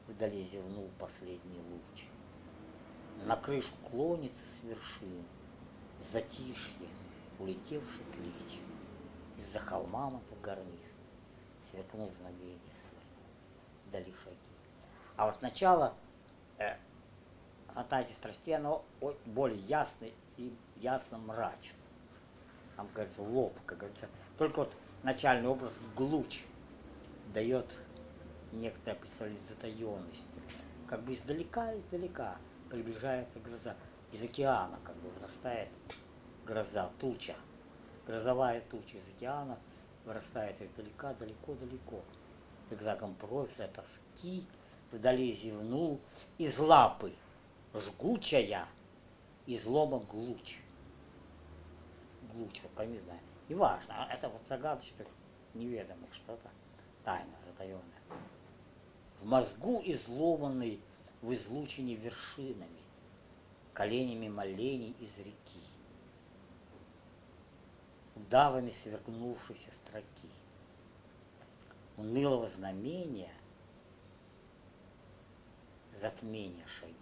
вдали зевнул последний луч. На крышу клонится с вершин, Затишье, улетевший клич. Из-за холма мотогарнист Сверкнул знамение, свернул, Вдали шаги. А вот сначала э, фантазия страстей, оно более ясно и ясно мрачно. Там, говорится, лоб, как говорится. Только вот начальный образ глуч дает некоторое представление затаенности. Как бы издалека-издалека приближается гроза. Из океана как бы вырастает гроза, туча. Грозовая туча из океана вырастает издалека, далеко-далеко. Зигзагом профиля тоски вдали зевнул из лапы жгучая, изломом глуч. Глуч, вот пойми, знаю. Не важно, а это вот загадочно неведомых что-то, тайна затаенная. В мозгу изломанный в излучине вершинами, коленями молений из реки, удавами сверкнувшейся строки, унылого знамения, затмения шаги.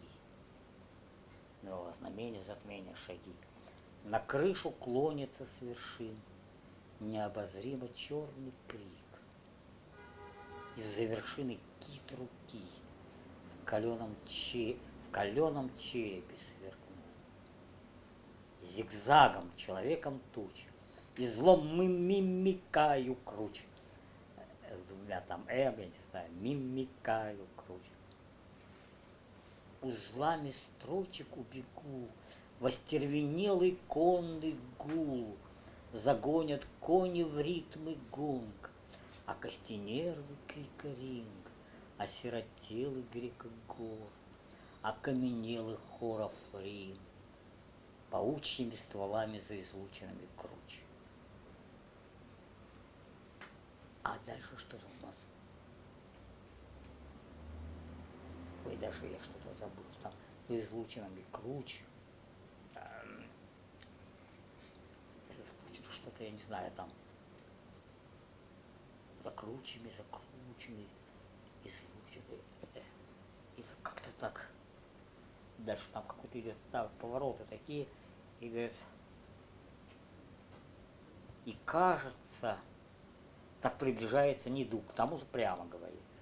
Унылого знамения, затмения шаги. На крышу клонится с вершин, необозримо черный крик. Из-за вершины кит руки в каленом, че... в каленом черепе сверкнул. Зигзагом, человеком туч, и злом мы мимикаю круче. С двумя там эм, я не знаю, мимикаю круче. Узлами строчек убегу, Востервенелый конный гул, Загонят кони в ритмы гонг, А костенервы крикаринг, Осиротелый грекогор, Окаменелый хоров рим, Паучьими стволами за излученными круче. А дальше что там у нас? Ой, даже я что-то забыл. Там за излучинами круч. Эм, за Что-то я не знаю там. Закручами, излучины. Э, И как-то так. Дальше там какой-то идет так, повороты такие. И говорит, и кажется, так приближается недуг. Там уже прямо говорится.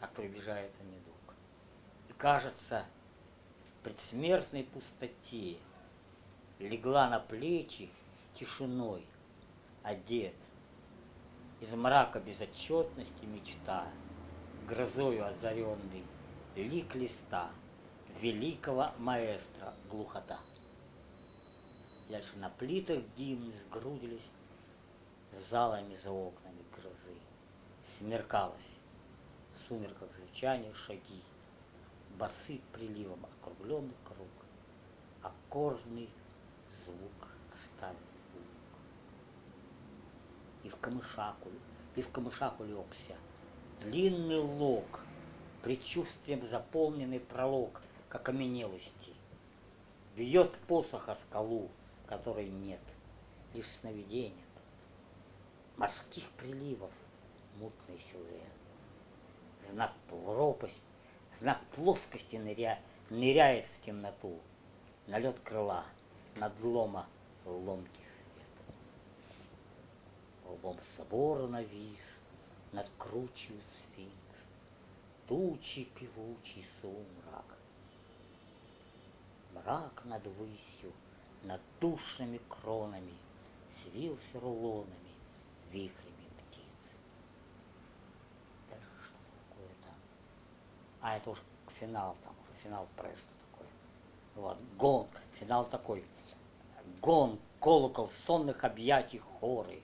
Так приближается недуг. И кажется, предсмертной пустоте легла на плечи тишиной одет. Из мрака безотчетности мечта, грозою озаренный лик листа великого маэстро глухота. Дальше на плитах гимны сгрудились залами за окнами грозы. Смеркалось, в сумерках звучания шаги, басы приливом округленный круг, аккордный звук оставил лук. И в камышах, и в камышах улегся длинный лог, предчувствием заполненный пролог, как окаменелости. Бьет посоха скалу, которой нет, лишь сновидение. Морских приливов мутный силуэт. Знак пропасть, знак плоскости ныря, ныряет в темноту. Налет крыла, надлома ломкий свет. Лбом собора навис, над кручью сфинкс. Тучи певучий сумрак. Мрак над высью, над душными кронами Свился рулонами, вихрями птиц. Дальше что такое там? А, это уже финал там, уже финал Преста такой. Вот, гонг, финал такой. Гонг, колокол сонных объятий хоры.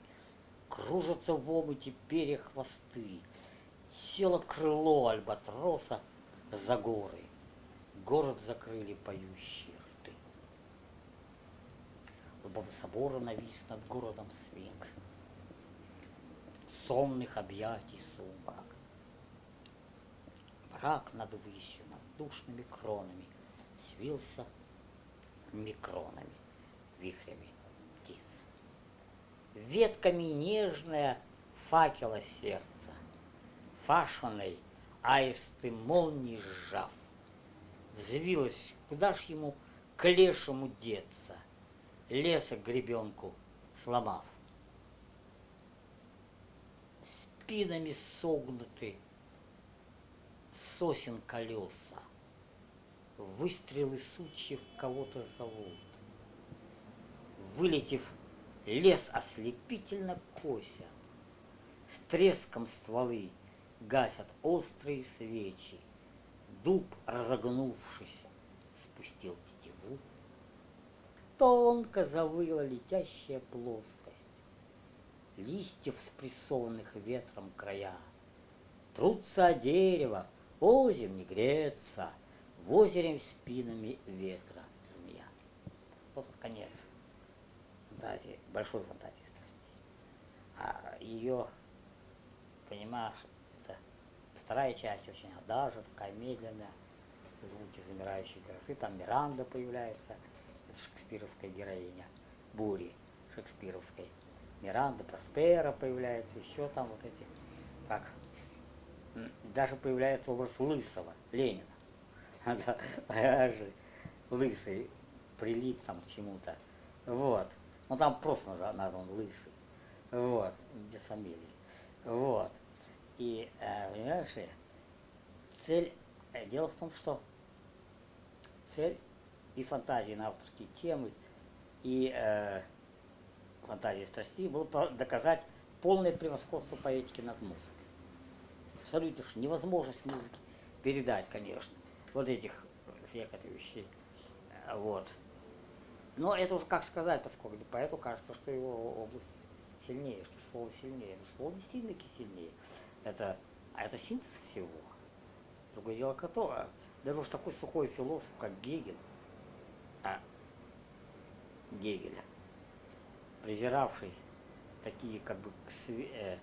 Кружатся в омуте перья хвосты. Село крыло альбатроса за горы. Город закрыли поющие рты. Лбом собора навис над городом сфинкс. Сонных объятий сумрак. Мрак над высью, над душными кронами свился микронами, вихрями птиц. Ветками нежная факела сердца, фашиной аисты молнии сжав. Взвилась, куда ж ему к лешему деться, леса гребенку сломав. Спинами согнуты сосен колеса, выстрелы сучьев кого-то зовут. Вылетев, лес ослепительно косят, с треском стволы гасят острые свечи. Дуб, разогнувшись, спустил тетиву. Тонко завыла летящая плоскость. Листьев спрессованных ветром края. Трутся о дерево, озим не греться, В озере спинами ветра змея. Вот конец фантазии, большой фантазии страстей. А ее, понимаешь, это вторая часть очень адажа, такая медленная, звуки замирающей грозы, там Миранда появляется, это шекспировская героиня, бури шекспировской. Миранда, Проспера появляется, еще там вот эти, как, даже появляется образ Лысого, Ленина. Да, даже Лысый прилип там к чему-то. Вот. Ну там просто назван Лысый. Вот, без фамилии. Вот. И, э, понимаешь ли, цель, э, дело в том, что цель и фантазии на авторские темы, и э, фантазии страсти было доказать полное превосходство поэтики над музыкой. Абсолютно невозможность музыки передать, конечно, вот этих всех вещей. Вот. Но это уже как сказать, поскольку поэту кажется, что его область сильнее, что слово сильнее. Но слово действительно сильнее. Это, а это синтез всего. Другое дело, которое, даже уж такой сухой философ, как Гегель, а Гегель, презиравший такие как бы э,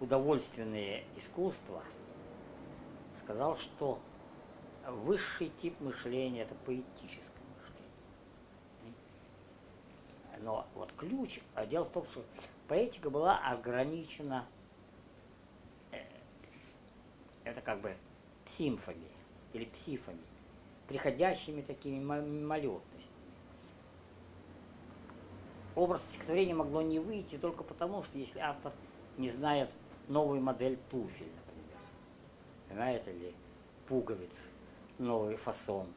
удовольственные искусства, сказал, что высший тип мышления это поэтическое мышление. Но вот ключ, а дело в том, что поэтика была ограничена, э, это как бы псимфами или псифами, приходящими такими мимолетностями. Образ стихотворения могло не выйти только потому, что если автор не знает новую модель туфель, например, понимаете ли, пуговиц, новый фасон.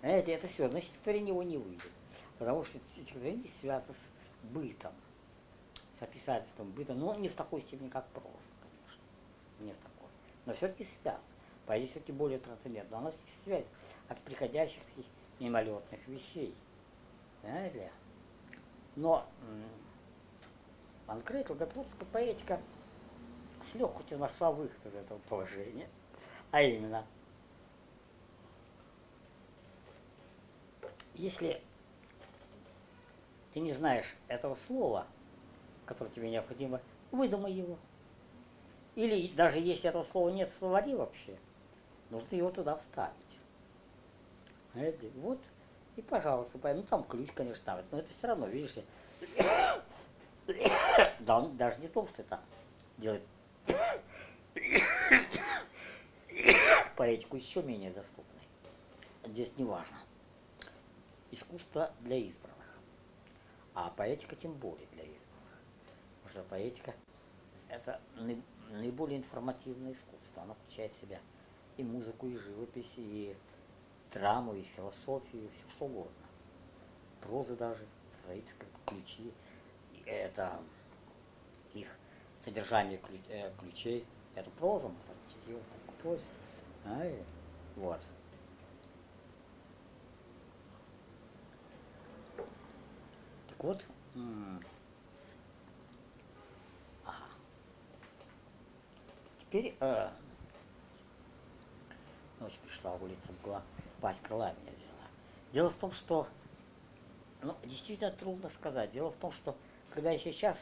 Знаете, это все, значит, стихотворение его не выйдет. Потому что стихотворение связано с бытом, с описательством быта, но не в такой степени, как проза, конечно. Не в такой. Но все-таки связано. Поэзия все-таки более трансцендентна. Но она все-таки связь от приходящих таких мимолетных вещей. Понимаете? Но м, Панкрейт, логотворская поэтика с легкостью нашла выход из этого положения. А именно, если ты не знаешь этого слова, которое тебе необходимо, выдумай его. Или даже если этого слова нет в словаре вообще, нужно его туда вставить. Вот, и пожалуйста, ну там ключ, конечно, ставят, но это все равно, видишь. Да, он даже не в том, что это делает поэтику еще менее доступной. Здесь не важно. Искусство для избранных. А поэтика тем более для избранных. Потому что поэтика это наи- наиболее информативное искусство. Оно включает в себя и музыку, и живопись, и драму, и философию, все что угодно. Прозы даже, прозаические ключи. И Это их содержание ключ- э, ключей. Это проза, можно отнести его к прозе. А, и вот. Так вот, ага. Теперь э, ночь пришла, улица мгла, пасть крыла меня взяла. Дело в том, что, ну, действительно трудно сказать. Дело в том, что когда я сейчас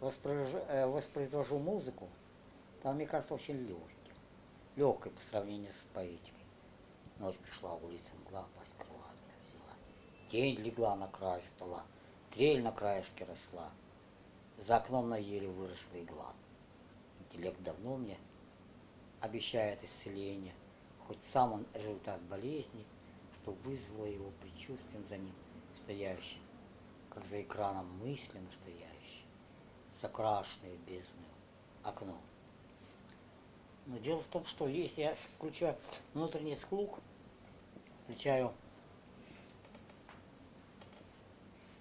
воспроизвожу, э, воспроизвожу музыку, она, мне кажется, очень легким. Легкой по сравнению с поэтикой. Ночь пришла, улица мгла, пасть крыла меня взяла. Тень легла на край стола, трель на краешке росла. За окном на еле выросла игла. Интеллект давно мне обещает исцеление, хоть сам он результат болезни, что вызвало его предчувствием за ним стоящим, как за экраном мысли настоящие, закрашенные бездную окно. Но дело в том, что если я включаю внутренний слух, включаю,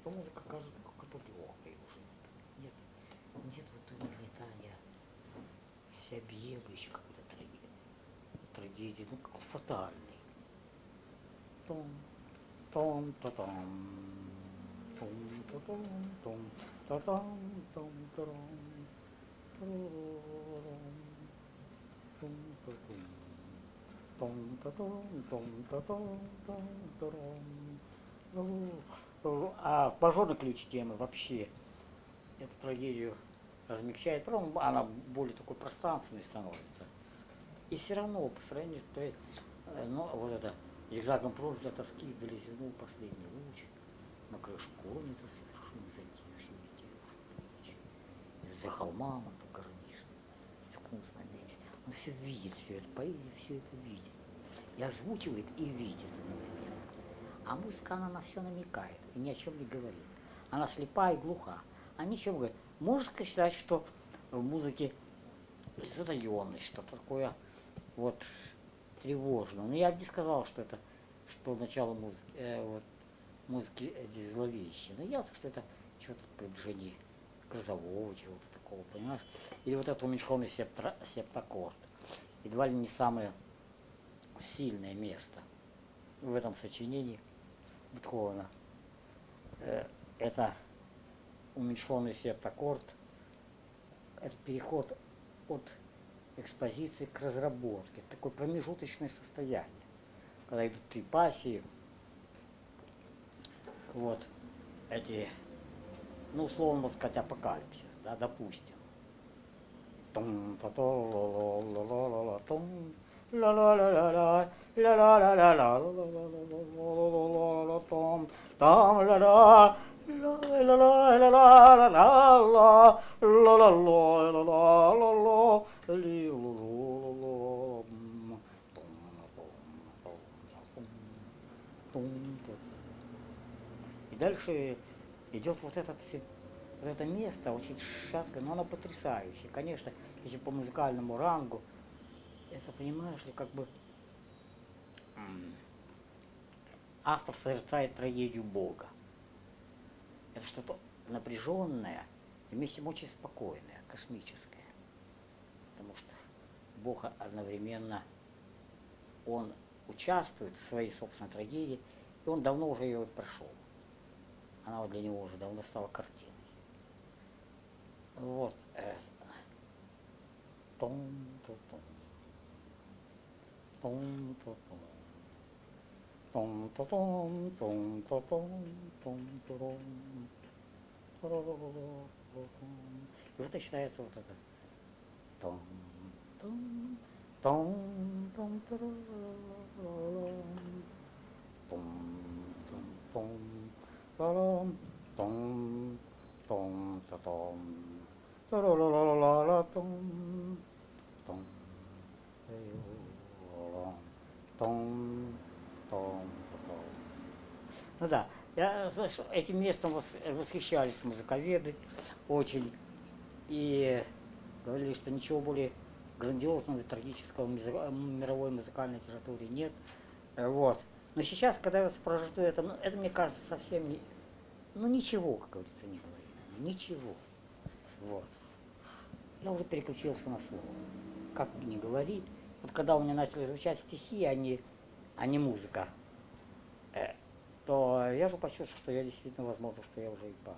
то музыка кажется как-то легкой уже. Нет, нет вот этого нагнетания всеобъемлющей какой-то трагедии, ну как фатальной. Том, том, та том, том, та том, том, та том, том, тарам, тарарам. Тум-та-тум. Том-та-том, том-та-том, том-тарам. Ну, А в пожарный ключ темы вообще эту трагедию размягчает, потом она более такой пространственной становится. И все равно по сравнению с той, э, ну, вот это зигзагом профиля тоски вдали зевнул последний луч, на крышу комнаты с вершин летевший ночь. За холма он гарнист, стукнул знамение. Он все видит, все это, поэзия все это видит. И озвучивает, и видит одновременно. А музыка, она на все намекает и ни о чем не говорит. Она слепа и глуха. они чем говорят? Можно сказать, что в музыке затаенность, что такое вот тревожное. Но я бы не сказал, что это что начало музыки, э, вот, музыки здесь зловещее. Но я что это что-то приближение грозового, чего-то такого, понимаешь? Или вот это уменьшенный септра, септаккорд. Едва ли не самое сильное место в этом сочинении Бетховена. Э, это уменьшенный септаккорд, это переход от экспозиции к разработке, такое промежуточное состояние, когда идут три пассии, вот эти, ну, условно сказать, апокалипсис, да, допустим. Том, та то ла ла ла ла ла том, ла ла ла ла ла ла ла ла ла ла ла ла ла ла том, там ла ла La la la la la и дальше идет вот, этот, вот это место, очень шатко, но оно потрясающее. Конечно, если по музыкальному рангу, это, понимаешь ли, как бы автор совершает трагедию Бога. Это что-то напряженное, вместе очень спокойное, космическое. Потому что Бог одновременно, Он участвует в своей собственной трагедии, и Он давно уже ее прошел. Она вот для него уже давно стала картиной. Вот. э, Том-то-том. トントトントントトントントロントロロロロロロンロロロロロロロロロトントントントントロロロロントントントンロロントントントトントロロロロロロトントントントン Ну да, я, знаешь, этим местом вос- восхищались музыковеды очень. И говорили, что ничего более грандиозного и трагического мировой музыкальной литературе нет. Вот. Но сейчас, когда я спрашиваю это, ну, это мне кажется совсем не... Ну ничего, как говорится, не говорит. Ничего. Вот. Я уже переключился на слово. Как ни говори. Вот когда у меня начали звучать стихи, а не, а не музыка, э, то я же почувствовал, что я действительно, возможно, что я уже и по...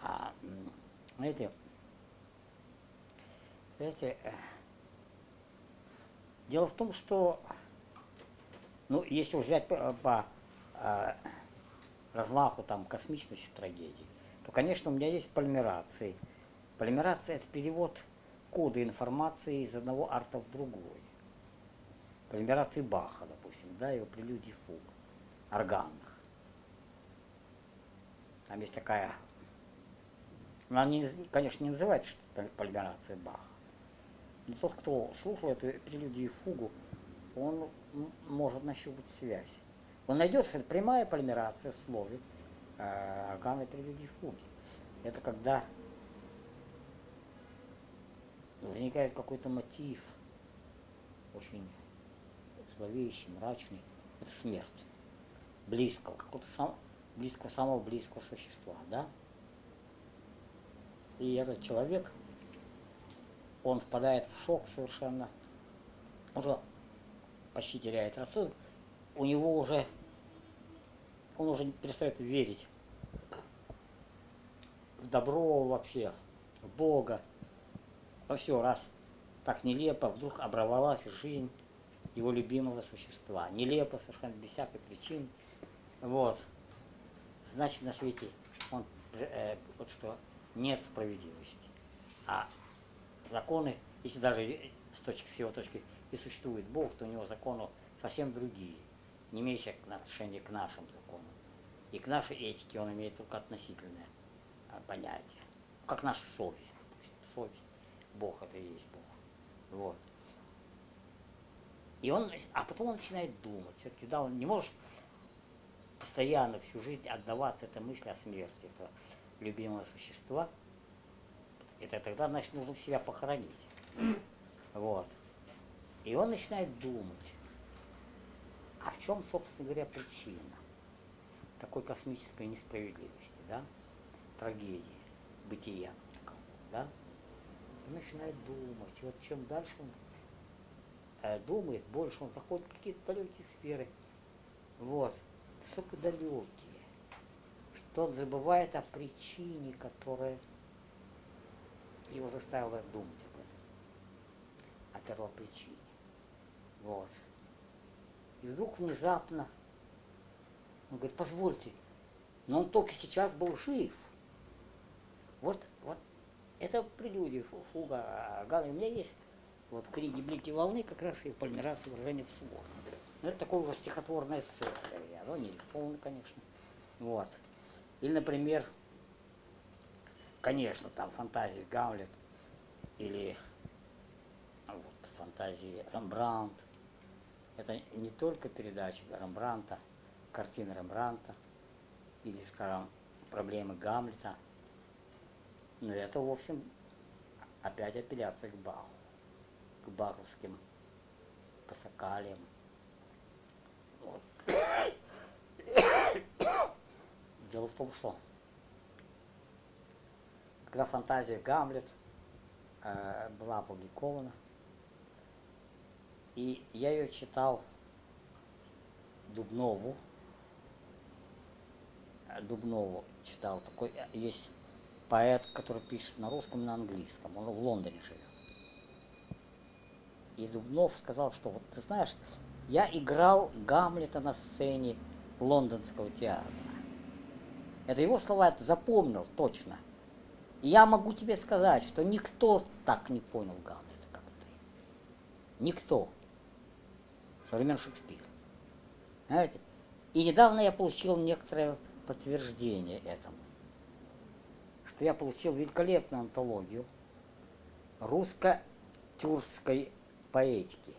А, м, знаете, э, дело в том, что, ну, если взять по, по, э, размаху там космичности трагедии, то, конечно, у меня есть полимерации. Полимерация – это перевод кода информации из одного арта в другой. Полимерации Баха, допустим, да, его прелюдий фуг, органных. Там есть такая, она, не, конечно, не называется полимерация Баха. Но тот, кто слушал эту прелюдию фугу, он может нащупать связь. Он найдет, что это прямая полимерация в слове э, органной прелюдии фуги. Это когда возникает какой-то мотив, очень зловещий, мрачный, это смерть близкого, какого-то сам, близкого, самого близкого существа, да? И этот человек, он впадает в шок совершенно, уже почти теряет рассудок, у него уже, он уже перестает верить в добро вообще, в Бога, во все, раз так нелепо вдруг оборвалась жизнь его любимого существа. Нелепо, совершенно без всякой причины. Вот. Значит, на свете он, э, вот что нет справедливости. А законы, если даже с точки с его точки и существует Бог, то у него законы совсем другие, не имеющие отношения к нашим законам. И к нашей этике он имеет только относительное а, понятие. Как наша совесть, допустим. Совесть. Бог это и есть Бог. Вот. И он, а потом он начинает думать. Все-таки, да, он не может постоянно всю жизнь отдаваться этой мысли о смерти. Это любимого существа, это тогда, значит, нужно себя похоронить. Вот. И он начинает думать, а в чем, собственно говоря, причина такой космической несправедливости, да, трагедии, бытия да? И начинает думать. И вот чем дальше он э, думает, больше он заходит в какие-то далекие сферы. Вот. Настолько далекие, что он забывает о причине, которая его заставила думать об этом. О первопричине. Вот. И вдруг внезапно он говорит, позвольте, но он только сейчас был жив. Вот, вот это прелюдия, фуга Галы. У меня есть вот в книге «Блики волны» как раз и полимерация выражения в Но это такое уже стихотворное эссе скорее. Оно не полное, конечно. Вот. Или, например, конечно, там фантазии Гамлет или вот, фантазии Рембрандт. Это не только передача Рембранта, картины Рембранта или, скажем, проблемы Гамлета, но это, в общем, опять апелляция к Баху, к баховским посокалиям. Дело в том, что когда фантазия Гамлет э, была опубликована, и я ее читал Дубнову, Дубнову читал. Такой э, есть поэт, который пишет на русском и на английском. Он в Лондоне живет. И Дубнов сказал, что вот ты знаешь, я играл Гамлета на сцене лондонского театра. Это его слова, это запомнил точно. И я могу тебе сказать, что никто так не понял Гамлета, как ты. Никто. Современный Шекспир. Знаете? И недавно я получил некоторое подтверждение этому. Что я получил великолепную антологию русско-тюркской поэтики.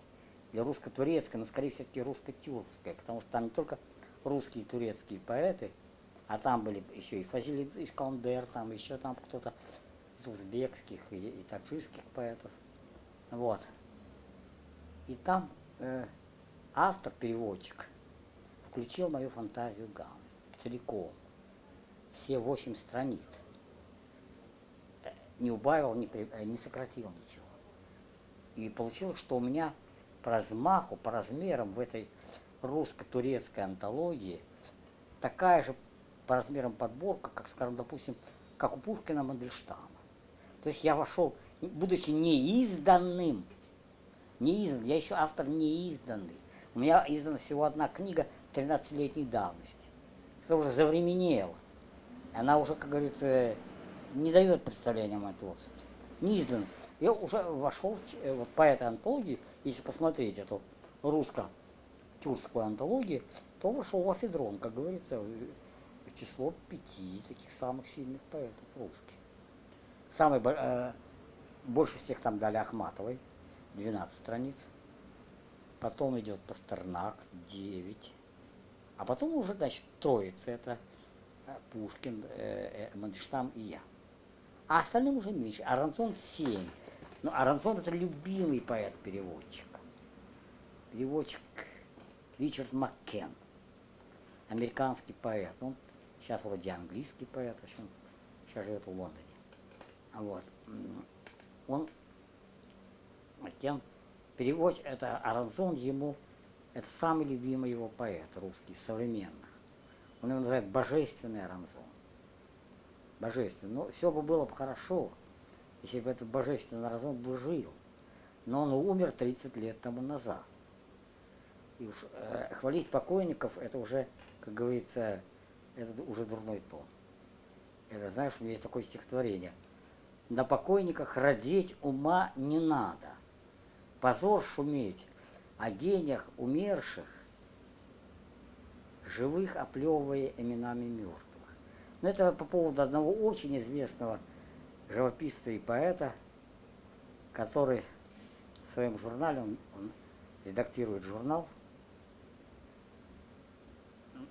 Или русско-турецкой, но скорее все-таки русско-тюркской, потому что там не только русские и турецкие поэты, а там были еще и Фазиль Искандер, там еще там кто-то из узбекских и, и таджикских поэтов. Вот. И там э, автор, переводчик, включил мою фантазию Гамлет целиком, все восемь страниц. Э, не убавил, не, э, не сократил ничего. И получилось, что у меня по размаху, по размерам в этой русско-турецкой антологии такая же по размерам подборка, как, скажем, допустим, как у Пушкина Мандельштама. То есть я вошел, будучи неизданным, неиздан, я еще автор неизданный. У меня издана всего одна книга 13-летней давности это уже завременело. Она уже, как говорится, не дает представления о моем творчестве. Не издан. Я уже вошел э, вот по этой антологии, если посмотреть эту русско-тюркскую антологию, то вошел в Афедрон, как говорится, число пяти таких самых сильных поэтов русских. Самый, э, больше всех там дали Ахматовой, 12 страниц. Потом идет Пастернак, 9. А потом уже, значит, троица, это э, Пушкин, э, э, Мандельштам и я. А остальным уже меньше. Арансон 7. Ну, Арансон это любимый поэт-переводчик. Переводчик Ричард Маккен. Американский поэт. Он сейчас вроде английский поэт, в общем, сейчас живет в Лондоне. Вот. Он Маккен переводчик, это Арансон ему это самый любимый его поэт русский, современный. Он его называет божественный Аранзон. Божественный. Но все бы было бы хорошо, если бы этот божественный Аранзон бы жил. Но он умер 30 лет тому назад. И уж э, хвалить покойников, это уже, как говорится, это уже дурной тон. Это, знаешь, у меня есть такое стихотворение. На покойниках родить ума не надо. Позор шуметь, о гениях умерших, живых оплевывая именами мертвых. Но это по поводу одного очень известного живописца и поэта, который в своем журнале, он, он редактирует журнал,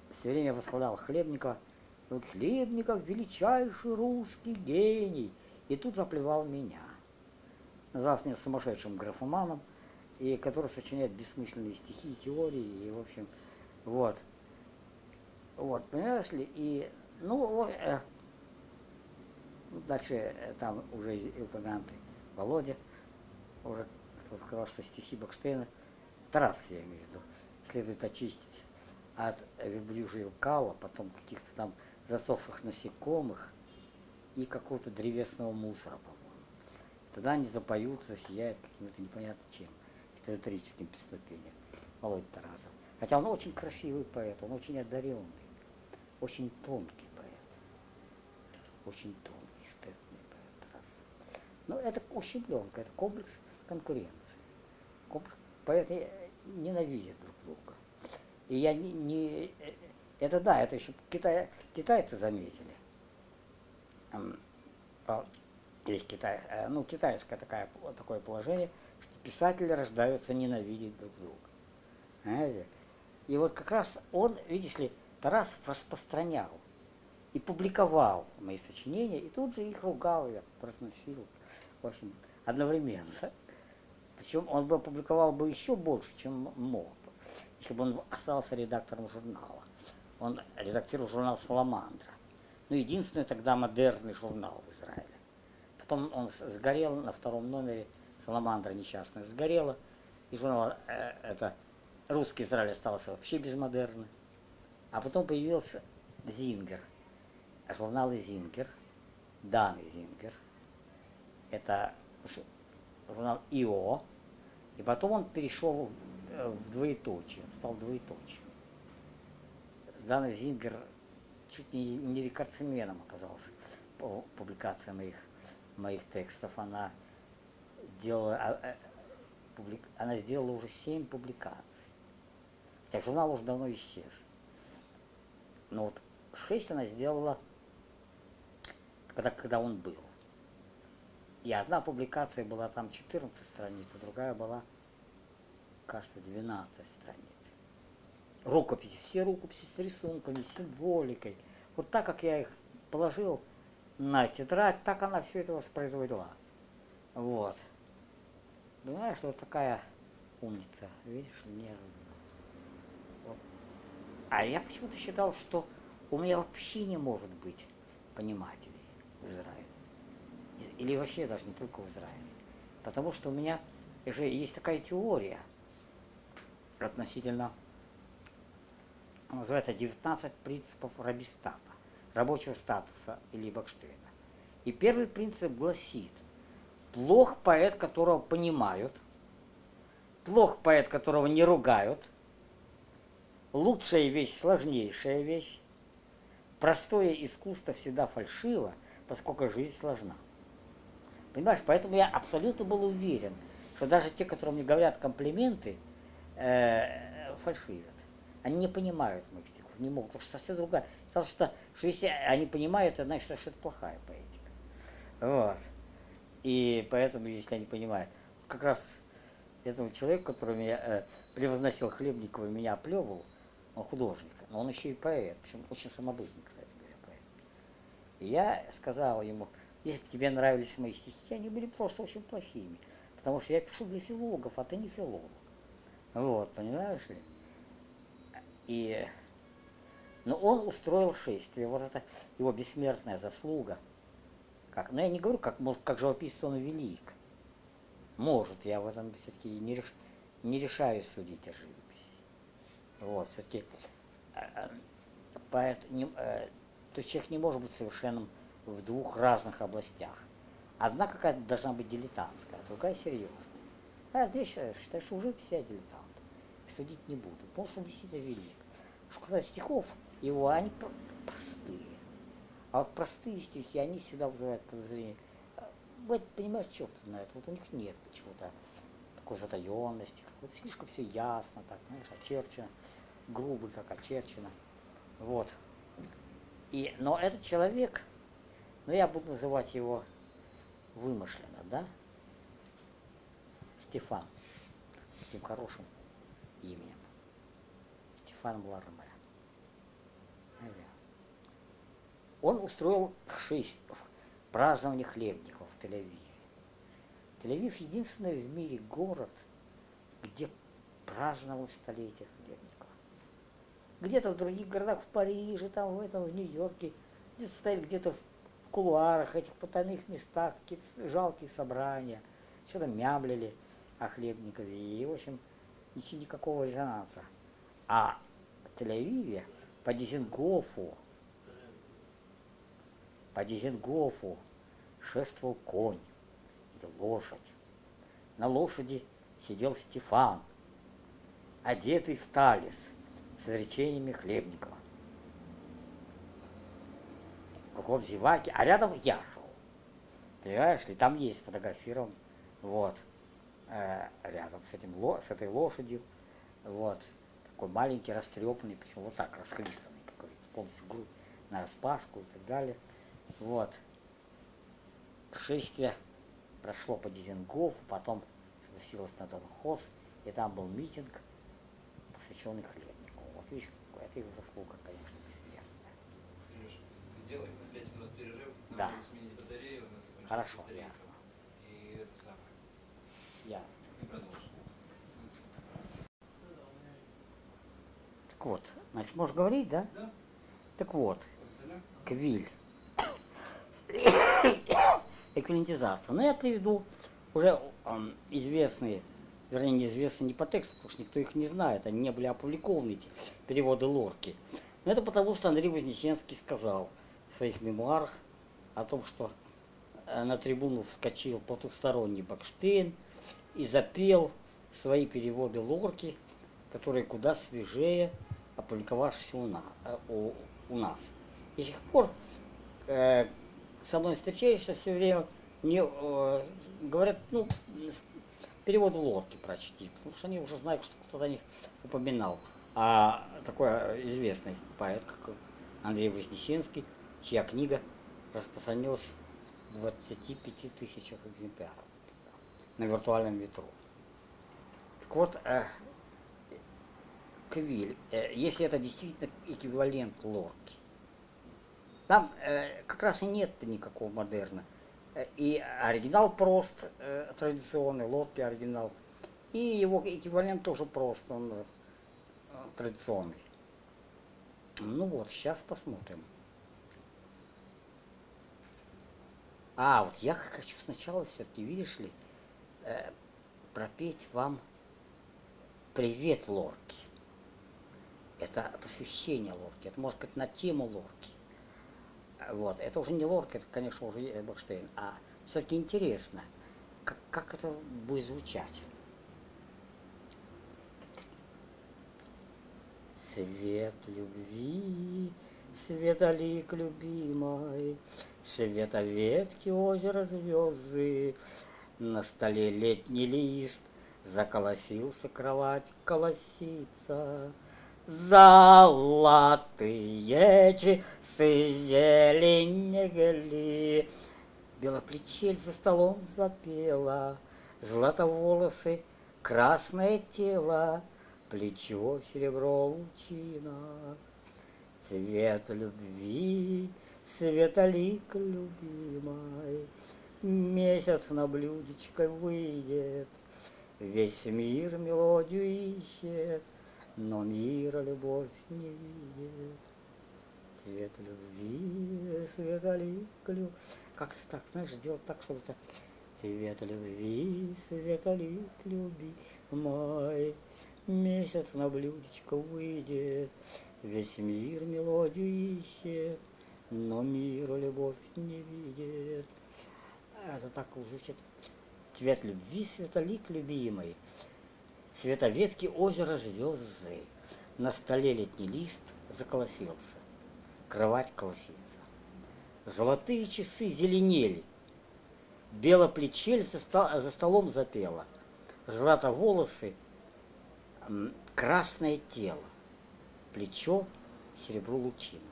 все время восхвалял Хлебникова Вот Хлебников величайший русский гений. И тут заплевал меня. Назвав меня сумасшедшим графоманом, и который сочиняет бессмысленные стихи, теории, и, в общем, вот. Вот, понимаешь ли, и, ну, э, дальше э, там уже упомянутый Володя, уже кто сказал, что стихи Бакштейна, Тарасов я имею в виду, следует очистить от верблюжьего кала, потом каких-то там засохших насекомых и какого-то древесного мусора, по-моему. Тогда они запоют, засияют каким-то непонятно чем, эзотерическим песнопением. Володя Тарасов. Хотя он очень красивый поэт, он очень одаренный, очень тонкий очень тонкий, поэт Тарасов. Но это ущемленка, это комплекс конкуренции. Комплекс, поэты ненавидят друг друга. И я не, не это да, это еще китай, китайцы заметили. Есть Китай, э, ну, китайское такое, такое положение, что писатели рождаются ненавидеть друг друга. И вот как раз он, видишь ли, Тарасов распространял и публиковал мои сочинения, и тут же их ругал, я разносил, в общем, одновременно. Причем он бы опубликовал бы еще больше, чем мог бы, если бы он остался редактором журнала. Он редактировал журнал «Саламандра». Ну, единственный тогда модерный журнал в Израиле. Потом он сгорел на втором номере, «Саламандра» несчастная сгорела, и журнал э, это русский Израиль остался вообще без модерна. А потом появился Зингер, журнал Зингер, Дан Зингер. Это журнал ИО. И потом он перешел э, в двоеточие, стал двоеточием. Дана Зингер чуть не, не рекордсменом оказался по публикации моих, моих текстов. Она, делала, а, а, публик, она сделала уже семь публикаций. Хотя журнал уже давно исчез. Но вот шесть она сделала, когда, когда он был. И одна публикация была там 14 страниц, а другая была, кажется, 12 страниц рукописи, все рукописи с рисунками, с символикой. Вот так, как я их положил на тетрадь, так она все это воспроизвела. Вот. Понимаешь, вот такая умница, видишь, нервная. Вот. А я почему-то считал, что у меня вообще не может быть понимателей в Израиле. Или вообще даже не только в Израиле. Потому что у меня же есть такая теория относительно называется 19 принципов рабистата, рабочего статуса или Бакштейна. И первый принцип гласит, плох поэт, которого понимают, плох поэт, которого не ругают, лучшая вещь, сложнейшая вещь, простое искусство всегда фальшиво, поскольку жизнь сложна. Понимаешь, поэтому я абсолютно был уверен, что даже те, которые мне говорят комплименты, э, фальшивят. Они не понимают моих стихов, не могут, потому что совсем другая. Потому что, что если они понимают, это значит, что это плохая поэтика. Вот. И поэтому, если они понимают, как раз этому человеку, который меня э, превозносил Хлебникова, меня оплевывал, он художник, но он еще и поэт, причем очень самобытный, кстати. Я сказал ему, если бы тебе нравились мои стихи, они были просто очень плохими, потому что я пишу для филологов, а ты не филолог. Вот, понимаешь ли? И, но он устроил шествие, вот это его бессмертная заслуга. Как, но я не говорю, как, может, как живописец он велик. Может, я в этом все-таки не, реш, не решаюсь судить о живописи. Вот, все-таки э, поэт, не, э, то есть человек не может быть совершенным в двух разных областях. Одна какая-то должна быть дилетантская, а другая серьезная. А я считаю, что уже все дилетант судить не буду, потому что он действительно велик. Что стихов его, они простые. А вот простые стихи, они всегда вызывают подозрение. Вот, понимаешь, черт знает, вот у них нет чего-то такой затаенности, вот слишком все ясно, так, знаешь, очерчено, грубо как очерчено. Вот. И, но этот человек, ну я буду называть его вымышленно, да? Стефан, таким хорошим именем. Стефан Бларме. он устроил шесть празднование хлебников в Тель-Авиве. Тель-Авив единственный в мире город, где праздновал столетие. Где-то в других городах, в Париже, там, в этом, в Нью-Йорке, где-то стояли где-то в кулуарах, этих потайных местах, какие-то жалкие собрания, что-то мямлили о Хлебникове, и, в общем, ничего, никакого резонанса. А в Тель-Авиве по Дизенгофу, по Дизенгофу шествовал конь или лошадь. На лошади сидел Стефан, одетый в талис с изречениями Хлебникова. Кругом зеваки, а рядом я шел. Понимаешь ли, там есть сфотографирован, вот, э, рядом с, этим, с этой лошадью, вот, такой маленький, растрепанный, причем вот так, расхристанный, как говорится, полностью грудь на распашку и так далее. Вот. Шествие прошло по Дизенгову, потом спустилось на Дон Хос, и там был митинг, посвященный хлебнику. Видишь, какой- это их заслуга, конечно, бессмертная. Сделай на 5 минут перерыв. Нам Да. надо сменить батарею. У нас Хорошо, батарейка. ясно. И это самое. Я. И продолжим. Так вот, значит, можешь говорить, да? Да. Так вот. Квиль. Эквилентизация. Но я приведу уже ам, известные, вернее, неизвестные не по тексту, потому что никто их не знает, они не были опубликованы, эти переводы Лорки. Но это потому, что Андрей Вознесенский сказал в своих мемуарах о том, что э, на трибуну вскочил потусторонний Бакштейн и запел свои переводы Лорки, которые куда свежее опубликовавшиеся у, на- э, у- у нас. И с тех пор э, со мной встречаешься все время, мне э, говорят, ну, перевод в лодке прочти, потому что они уже знают, что кто-то о них упоминал. А такой э, известный поэт, как Андрей Вознесенский, чья книга распространилась в 25 тысячах экземпляров на виртуальном ветру. Так вот, э, Квиль, э, если это действительно эквивалент лорки, там э, как раз и нет никакого модерна. Э, И оригинал прост, э, традиционный, лорки оригинал. И его эквивалент тоже прост, он э, традиционный. Ну вот, сейчас посмотрим. А, вот я хочу сначала все-таки, видишь ли, пропеть вам «Привет, лорки». Это посвящение лорки, это может быть на тему лорки. Вот, это уже не лорка, это, конечно, уже Бакштейн, а все-таки интересно, как, как это будет звучать. Свет любви, светолик любимой, Света ветки озера звезды, На столе летний лист, Заколосился кровать, колосится. Золотые часы зелень гли. Белоплечель за столом запела, Златоволосы, красное тело, Плечо серебро лучина. Цвет любви, светолик любимой, Месяц на блюдечко выйдет, Весь мир мелодию ищет, Но мира любовь не видит. Цвет любви, светолик любви. Как-то так, знаешь, делать так, чтобы это Цвет любви, светолик люби мой. Месяц на блюдечко выйдет, Весь мир мелодию ищет, Но мира любовь не видит. Это так звучит. Цвет любви, светолик любимый, Световетки озера звезды, На столе летний лист заколосился, Кровать колосится. Золотые часы зеленели, Белоплечель за, ста- за столом запела, Злато волосы, красное тело, Плечо серебро лучинок.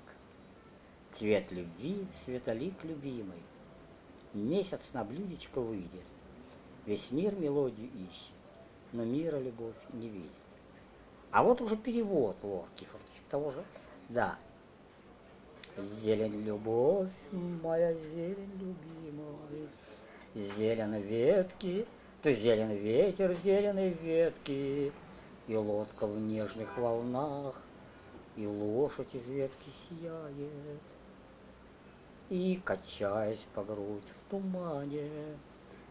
Цвет любви, светолик любимый, Месяц на блюдечко выйдет, Весь мир мелодию ищет, но мира любовь не видит. А вот уже перевод Лорки, того же, да. Зелень, любовь, моя зелень любимая, Зелень ветки, ты зелень ветер, зеленые ветки, И лодка в нежных волнах, И лошадь из ветки сияет, И, качаясь по грудь в тумане,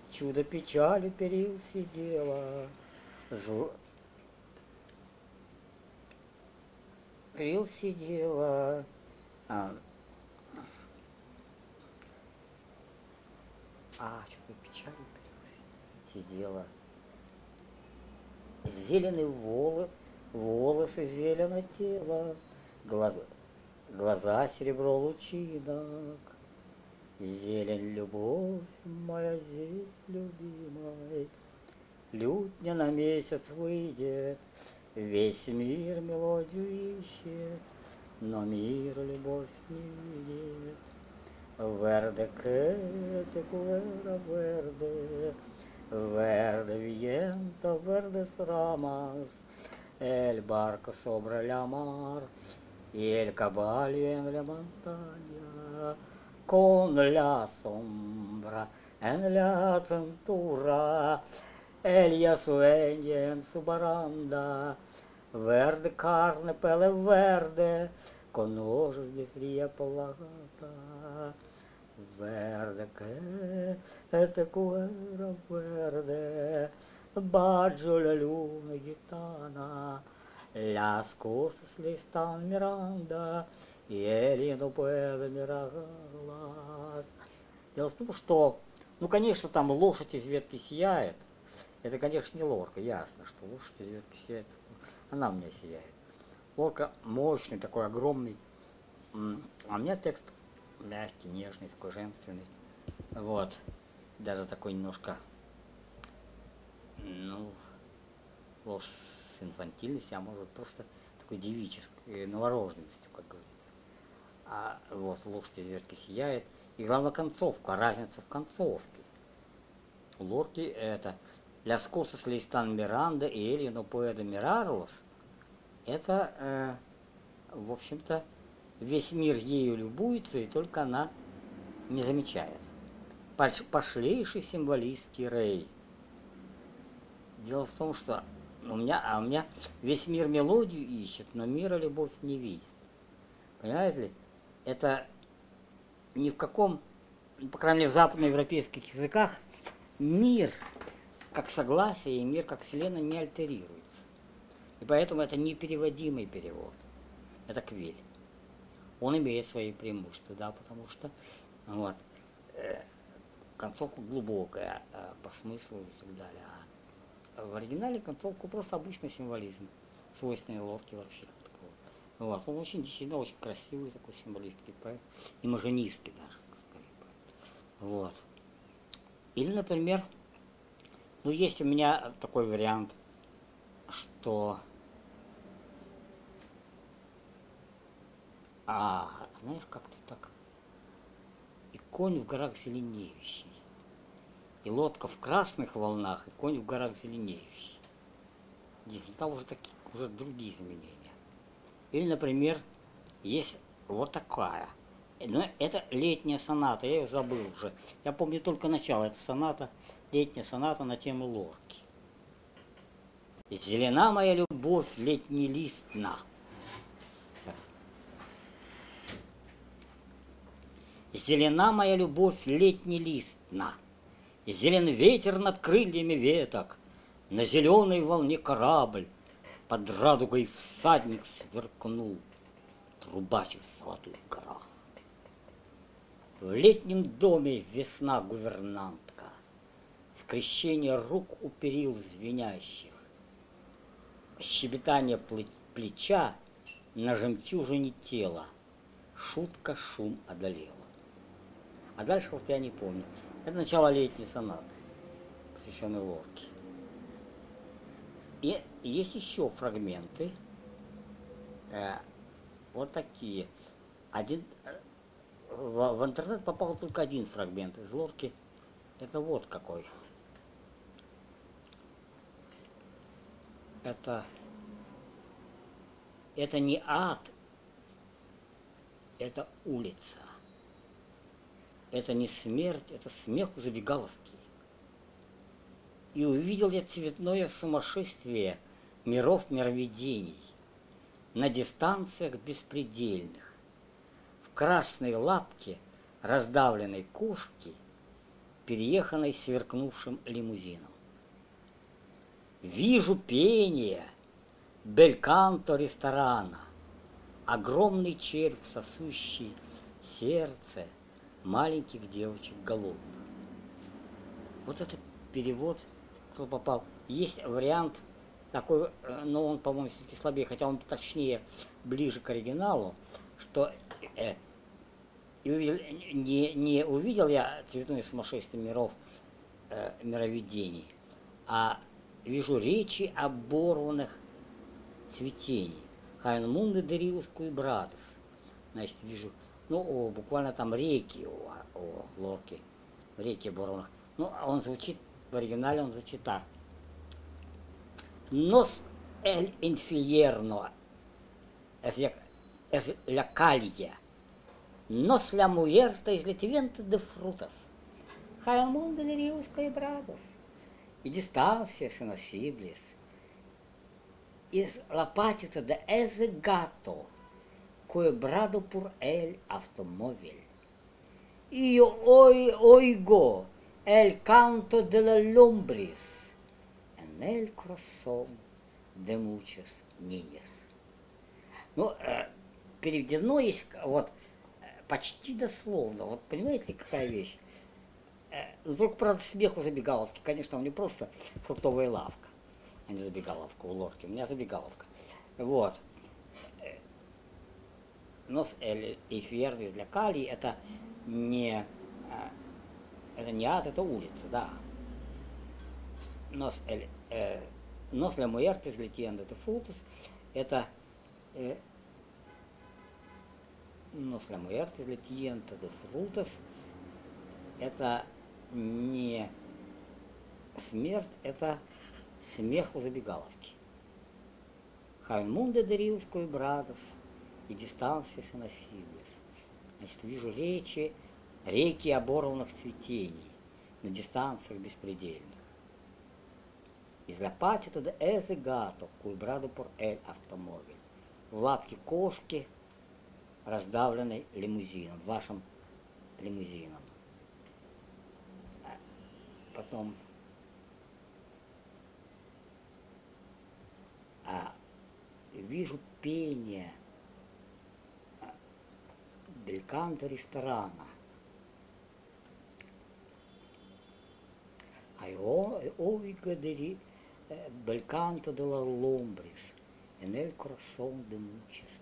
Чудо печали перил сидела, Зл... Перил сидела, а, а что печаль сидела. Зеленый волос, волосы зелено тело, глаза, глаза серебро лучинок. Зелень, любовь моя, зелень любимая, Лютня на месяц выйдет, Весь мир мелодию ищет, Но мир любовь не видит. Verde que te cuera verde, verde viento, verdes ramas, el barco sobre la mar y el caballo en la montaña, con la sombra pelo verde, con ojos de fría plata. Verde che te cuero verde, bacio la luna gitana, las cosas le están mirando, и él no puede mirarlas. Дело в том, что, ну, конечно, там лошадь из ветки сияет. Это, конечно, не лорка, ясно, что лошадь из ветки сияет. Она у меня сияет. Лорка мощный, такой огромный. А у меня текст мягкий, нежный, такой женственный. Вот. Даже такой немножко, ну, ложь с инфантильностью, а может просто такой девической новорожденностью, как говорится. А вот лошадь из ветки сияет. И главное концовка, разница в концовке. У Лорки это «Las cosas le están mirando y él no puede mirarlos» это, э, в общем-то, весь мир ею любуется, и только она не замечает. Пошлейший символистский Рей. Дело в том, что у меня, а у меня весь мир мелодию ищет, но мира любовь не видит. Понимаете ли? Это ни в каком, по крайней мере, в западноевропейских языках мир как согласие и мир как вселенная не альтерируется. И поэтому это непереводимый перевод. Это квиль он имеет свои преимущества, да, потому что вот, э, концовка глубокая э, по смыслу и так далее. А в оригинале концовку просто обычный символизм, свойственный лорке вообще. Такого. Вот. Он очень действительно очень красивый такой символистский поэт, имажинистский даже, скорее. Вот. Или, например, ну есть у меня такой вариант, что А, знаешь, как-то так. И конь в горах зеленеющий. И лодка в красных волнах, и конь в горах зеленеющий. Действительно, там уже такие, уже другие изменения. Или, например, есть вот такая. Но это летняя соната, я ее забыл уже. Я помню только начало. Это соната, летняя соната на тему лорки. Зелена моя любовь, летний лист на. Зелена моя любовь, летний лист на, Зелен ветер над крыльями веток, На зеленой волне корабль, Под радугой всадник сверкнул, Трубач в золотых горах. В летнем доме весна гувернантка, Скрещение рук у перил звенящих, Щебетание плеча на жемчужине тела, Шутка шум одолела. А дальше вот я не помню. Это начало летней сонаты, посвященной лорке. И есть еще фрагменты, э, вот такие. Один, э, в, в интернет попал только один фрагмент из лорки. Это вот какой. Это, это не ад, это улица. Это не смерть, это смех у забегаловки. И увидел я цветное сумасшествие миров мировидений на дистанциях беспредельных. Красной лапке раздавленной кошки, перееханной сверкнувшим лимузином. Вижу пение бельканто ресторана, огромный червь, сосущий сердце маленьких девочек голодных. Вот этот перевод, кто попал. Есть вариант такой, э, но он, по-моему, все-таки слабее, хотя он точнее, ближе к оригиналу, что э, и увидел, не, не увидел я цветное сумасшествие миров, э, мировидений, а вижу речи оборванных цветений. Хайн Мунды Дериуску и Брадос. Значит, вижу, ну, о, буквально там реки о, о лорке, реки оборванных. Ну, а он звучит, в оригинале он звучит так. Нос эль инфиерно, es la calle, nos la muerta es letiventa de frutas, Хаймун Галериуско и Брадос, и дистанция сеносиблис, из лопатита de ese gato, кое браду пур эль автомобиль. И ой, ойго, el canto de la lombris, en el corazón de muchos niños. Ну, э, переведено есть вот почти дословно. Вот понимаете, какая вещь? Э, только, правда, смех у забегаловки. Конечно, у меня просто фруктовая лавка, а не забегаловка у лорки. У меня забегаловка. Вот. Э, Нос фьердис для калий это не э, это не ад, это улица, да. Нос эль э, Нос ля муэртис летиенда это футус, это э, Муэртис летиенда де фрутус, это не смерть, это смех у забегаловки. Хаймунде Дериуску и Брадос, и дистанция синосилис. Значит, вижу речи, реки оборванных цветений на дистанциях беспредельных. Из лопатита до эзе гато, куй браду пор эль автомобиль. В лапке кошки, раздавленной лимузином, вашим лимузином. Потом а, вижу пение бельканто ресторана. А его гадери бельканто де ла ломбрис, энель кросон де мучес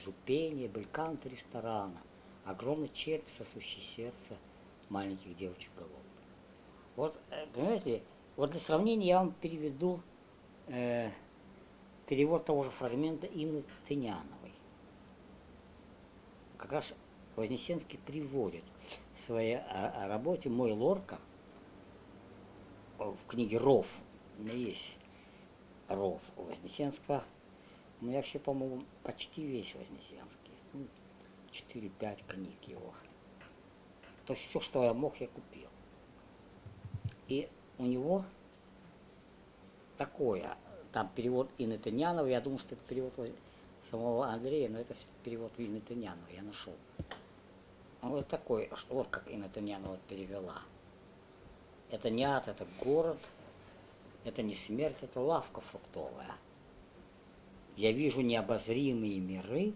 Вижу пение бельканто ресторана, огромный червь, сосущий сердце маленьких девочек голодных. Вот, э, понимаете, вот для сравнения я вам переведу э, перевод того же фрагмента Инны Тыняновой. Как раз Вознесенский приводит в своей а, работе «Мой лорка» в книге «Ров». У меня есть «Ров» у Вознесенского. У меня вообще, по-моему, почти весь Вознесенский. Ну, 4-5 книг его. То есть все, что я мог, я купил. И у него такое, там перевод Инны Тынянова, я думал, что это перевод самого Андрея, но это перевод Инны Тынянова, я нашел. Вот такой, вот как Инна Тынянова перевела. Это не ад, это город, это не смерть, это лавка фруктовая. Я вижу необозримые миры,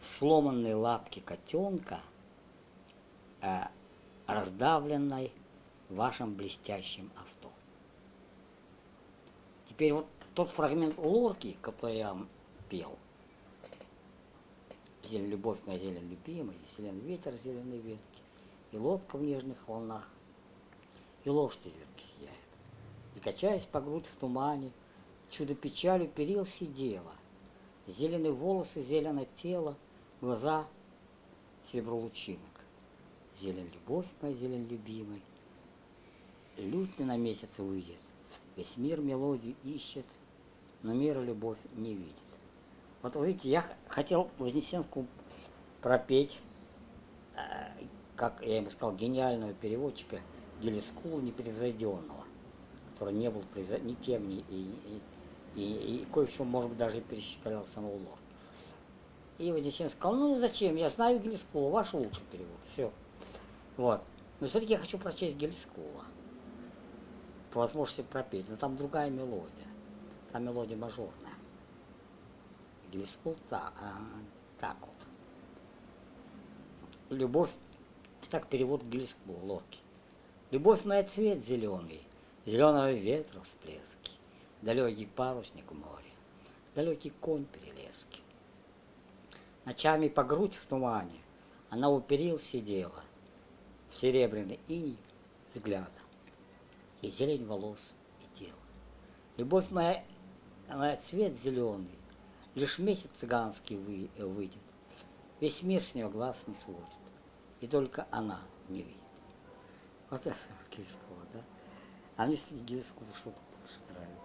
в сломанной лапке котенка, э, раздавленной вашем блестящем авто. Теперь вот тот фрагмент лорки, который я вам пел. Зелень любовь моя, зелень любимая, зелен ветер, зеленые ветки, и лодка в нежных волнах, и лошадь из ветки сияет. И качаясь по грудь в тумане, чудо печалью перил сидела, зеленые волосы, зеленое тело, глаза серебро лучинок. Зелень любовь моя, зелень любимая, Лють не на месяц выйдет, весь мир мелодию ищет, но мира любовь не видит. Вот вы видите, я хотел Вознесенскую пропеть, э, как я ему сказал, гениального переводчика Гелескула непревзойденного, который не был никем ни, и, и, и, и кое в чем, может быть, даже и перещеголял самого Лорка. И Вознесенский сказал, ну зачем, я знаю Гелескула, ваш лучший перевод, все. Вот. Но все-таки я хочу прочесть Гелескула. По возможности пропеть, но там другая мелодия. Там мелодия мажорная. Гелескул так, а, так вот. Любовь, так перевод Гелескул, Лорки. Любовь моя цвет зеленый, зеленого ветра всплески, далекий парусник в море, далекий конь перелески. Ночами по грудь в тумане она у сидела, в серебряный иней взгляда, и зелень волос и тела. Любовь моя, моя цвет зеленый, лишь месяц цыганский вы, выйдет, весь мир с нее глаз не сводит, и только она не видит. Вот это Гильского, да? А мне Гильского что-то больше нравится.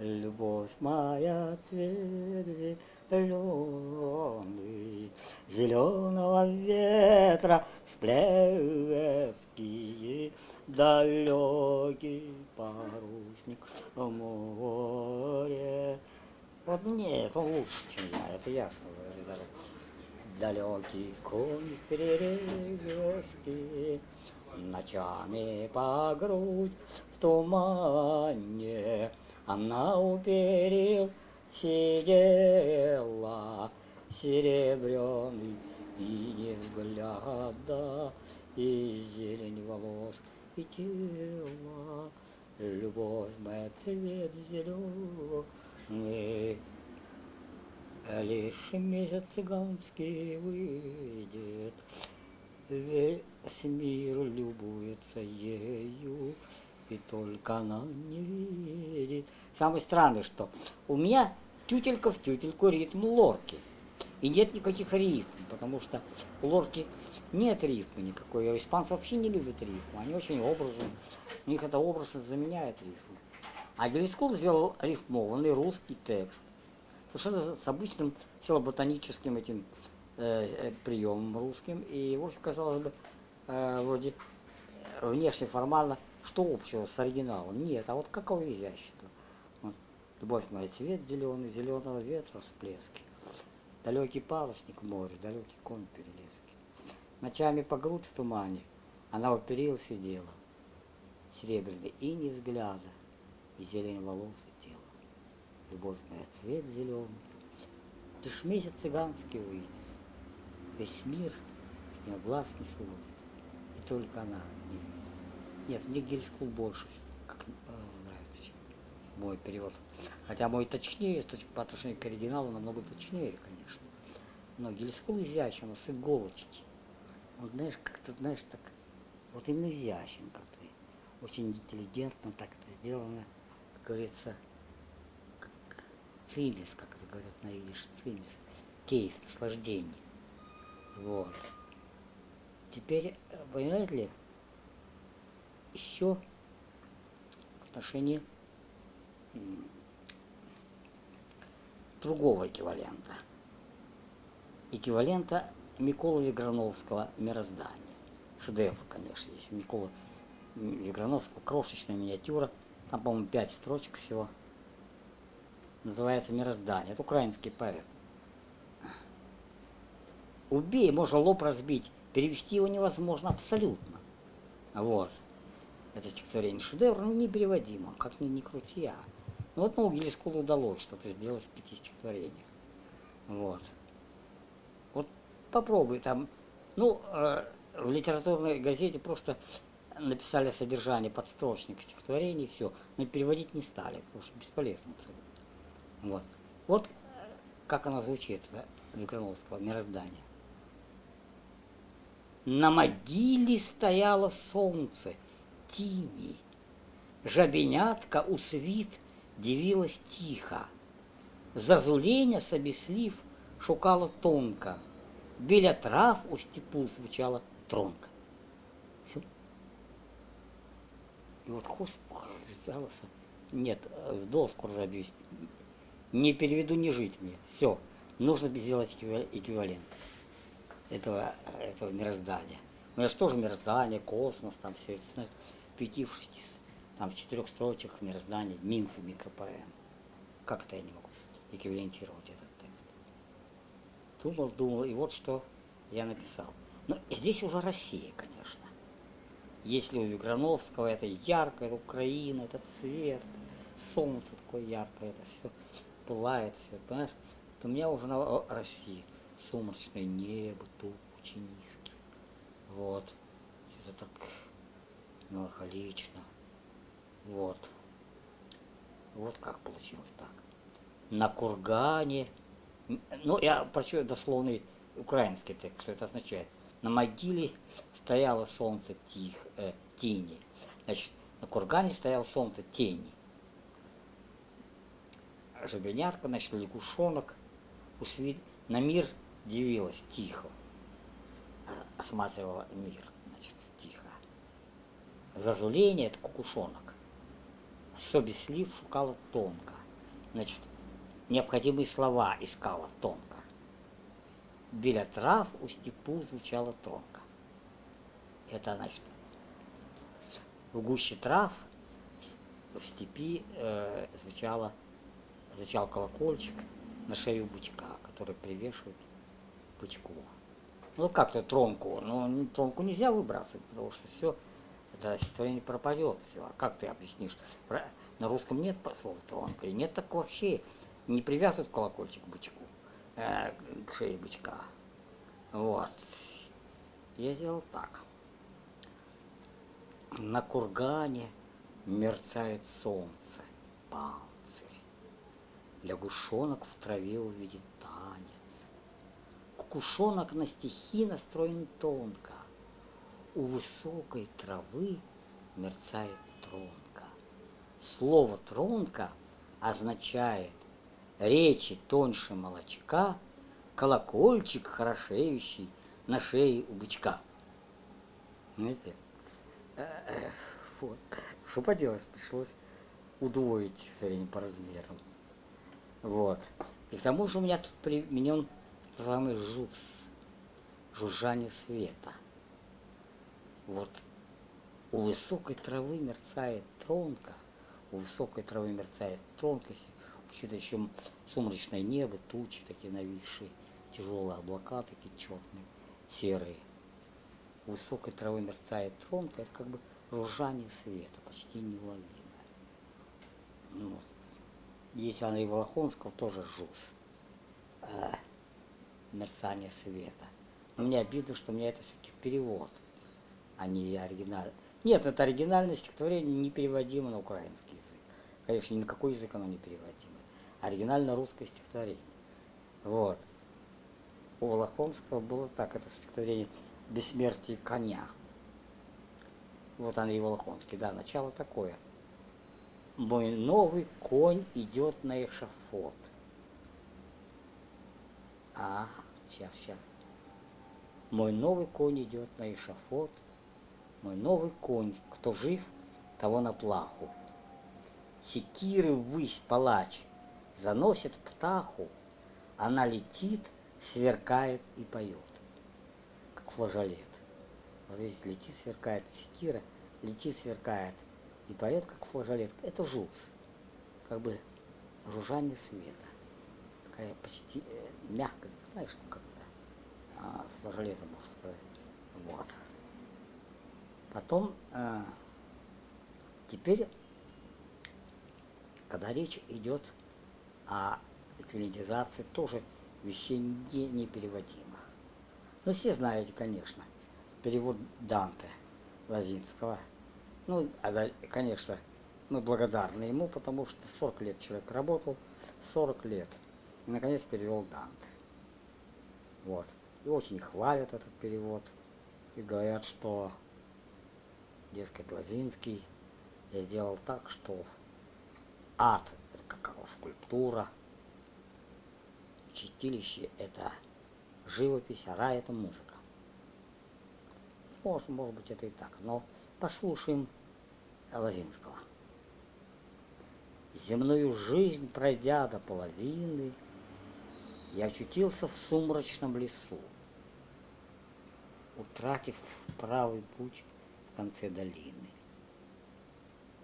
Любовь моя цвет зеленый, зеленого ветра всплески, далекий парусник в море. Вот нет, он лучше, чем я, это ясно. даже. Далекий конь в перелеске, Ночами по грудь в тумане, Она у перил сидела, Серебряный и не взгляда, И зелень волос и тела, Любовь моя цвет зеленый, Лишь месяц цыганский выйдет, Весь мир любуется ею, И только она не видит. Самое странное, что у меня тютелька в тютельку ритм лорки. И нет никаких рифм, потому что у лорки нет рифма никакой. Испанцы вообще не любят рифму, они очень образные. У них это образ заменяет рифму. А Гелескул сделал рифмованный русский текст совершенно с обычным силоботаническим этим э, э, приемом русским. И, в общем, казалось бы, э, вроде внешне формально, что общего с оригиналом? Нет, а вот какое изящество. Вот. Любовь моя, цвет зеленый, зеленого ветра всплески. Далекий парусник в море, далекий конь перелески. Ночами по грудь в тумане она у перил сидела. Серебряный и не взгляда, и зелень волос и тела. Любовь моя, цвет зеленый. Лишь месяц цыганский выйдет. Весь мир с нее глаз не сводит. И только она не видит. Нет, мне Гельскул больше как, э, нравится, мой перевод. Хотя мой точнее, по отношению к оригиналу, намного точнее, конечно. Но Гельскул изящен, он с иголочки. Он, знаешь, как-то, знаешь, так, вот именно изящен как-то. Очень интеллигентно так это сделано, как говорится, цимис, как это говорят на идиш, цимис, кейф, наслаждение. Вот. Теперь, э, понимаете ли, еще в отношении другого эквивалента. Эквивалента Миколы Виграновского «Мироздание». Шедевр, конечно, есть. У Миколы м, Виграновского крошечная миниатюра, там, по-моему, пять строчек всего. Называется «Мироздание». Это украинский поэт. Убей, можно лоб разбить. Перевести его невозможно абсолютно. Вот. Это стихотворение шедевр, ну, непереводимо, как ни, ни крути, а. Ну, вот ну, Гелескулу удалось что-то сделать в пяти стихотворениях. Вот. Вот попробуй там. Ну, э, в литературной газете просто написали содержание подстрочник стихотворений, все. Но переводить не стали, потому что бесполезно абсолютно. Вот. Вот э, как оно звучит, да, Викрановского мироздания. На могиле стояло солнце, тіні. Жабенятка у світ дивилась тихо. Зазуленя собі слів шукала тонко. Біля трав у степу звучала тронка. Все. И вот хос казалось, нет, в доску разобьюсь. Не переведу, не жить мне. Все. Нужно сделать эквивал- эквивалент этого, этого мироздания. Ну, это же тоже мироздание, космос, там все это, знаешь, в пяти, в шести, там в четырех строчках мироздание, мимфы, микропоэм. Как это я не могу эквивалентировать этот текст? Думал, думал, и вот что я написал. Но здесь уже Россия, конечно. Если у Виграновского это это Украина, это цвет, солнце такое яркое, это все пылает, все, понимаешь? То у меня уже на России сумрачное небо, тучи низкие. Вот. Это так меланхолично. Вот. Вот как получилось так. На кургане. Ну, я прочу дословный украинский текст, что это означает. На могиле стояло солнце тих, э, тени. Значит, на кургане стояло солнце тени. Жабенятка, значит, лягушонок усви- на мир дивилась тихо. Осматривала мир. Зазуление – это кукушонок. Собі слів шукала тонко. Значит, необходимые слова искала тонко. Біля трав у степу звучало тонко. Это значит, в гуще трав в степи э, звучало, звучал колокольчик на шею бычка, который привешивают бычку. Ну как-то тронку, ну тронку нельзя выбрасывать, потому что все, это стихотворение пропадет все. А как ты объяснишь? Про- На русском нет слова тронка, и нет так вообще, не привязывают колокольчик к бычку, э, к шее бычка. Вот. Я сделал так. На кургане мерцает солнце, панцирь. Лягушонок в траве увидит танец. Кукушонок на стихи настроен тонко. У высокой травы мерцает тронко. Слово тронко означает речи тоньше молочка, колокольчик хорошеющий на шее у бычка. Знаете? Э, Вот. Что поделать, пришлось удвоить стихотворение по размерам. Вот. И к тому же у меня тут применен называемый жуз, жужжание света. Вот. У высокой травы мерцает тронко, у высокой травы мерцает тронко, если учитывая еще сумрачное небо, тучи такие нависшие, тяжелые облака такие черные, серые. У высокой травы мерцает тронко, это как бы жужжание света, почти неуловимое. Ну Вот. Есть Анна Волохонского тоже жуз. э, мерцание света. Но мне обидно, что у меня это все-таки перевод, а не оригинал. Нет, это оригинальное стихотворение не переводимо на украинский язык. Конечно, ни на какой язык оно не переводимо. Оригинально русское стихотворение. Вот. У Волохонского было так, это стихотворение «Бессмертие коня». Вот Андрей Волохонский, да, начало такое. Мой новый конь идет на эшафот. А, сейчас, сейчас. Мой новый конь идет на эшафот. Мой новый конь, кто жив, того на плаху. Секиры ввысь палач, заносит птаху. Она летит, сверкает и поет, как флажолет. Вот видите, летит, сверкает секира, летит, сверкает и поет, как флажолет. Это жуз, как бы жужжание света. Такая почти э, мягкая, знаешь, ну как-то а, флажолета, можно сказать. Вот. Потом, а, теперь, когда речь идет о эквилентизации, тоже вещей не, непереводимых. Ну, все знаете, конечно, перевод Данте Лазинского. Ну, конечно, мы благодарны ему, потому что 40 лет человек работал, 40 лет. И, наконец, перевел Данте. Вот. И очень хвалят этот перевод. И говорят, что, дескать, Лазинский сделал так, что ад – это как скульптура, чистилище – это живопись, а рай – это музыка. Может, может быть, это и так, но послушаем Лозинского. Земную жизнь пройдя до половины, Я очутился в сумрачном лесу, Утратив правый путь в конце долины.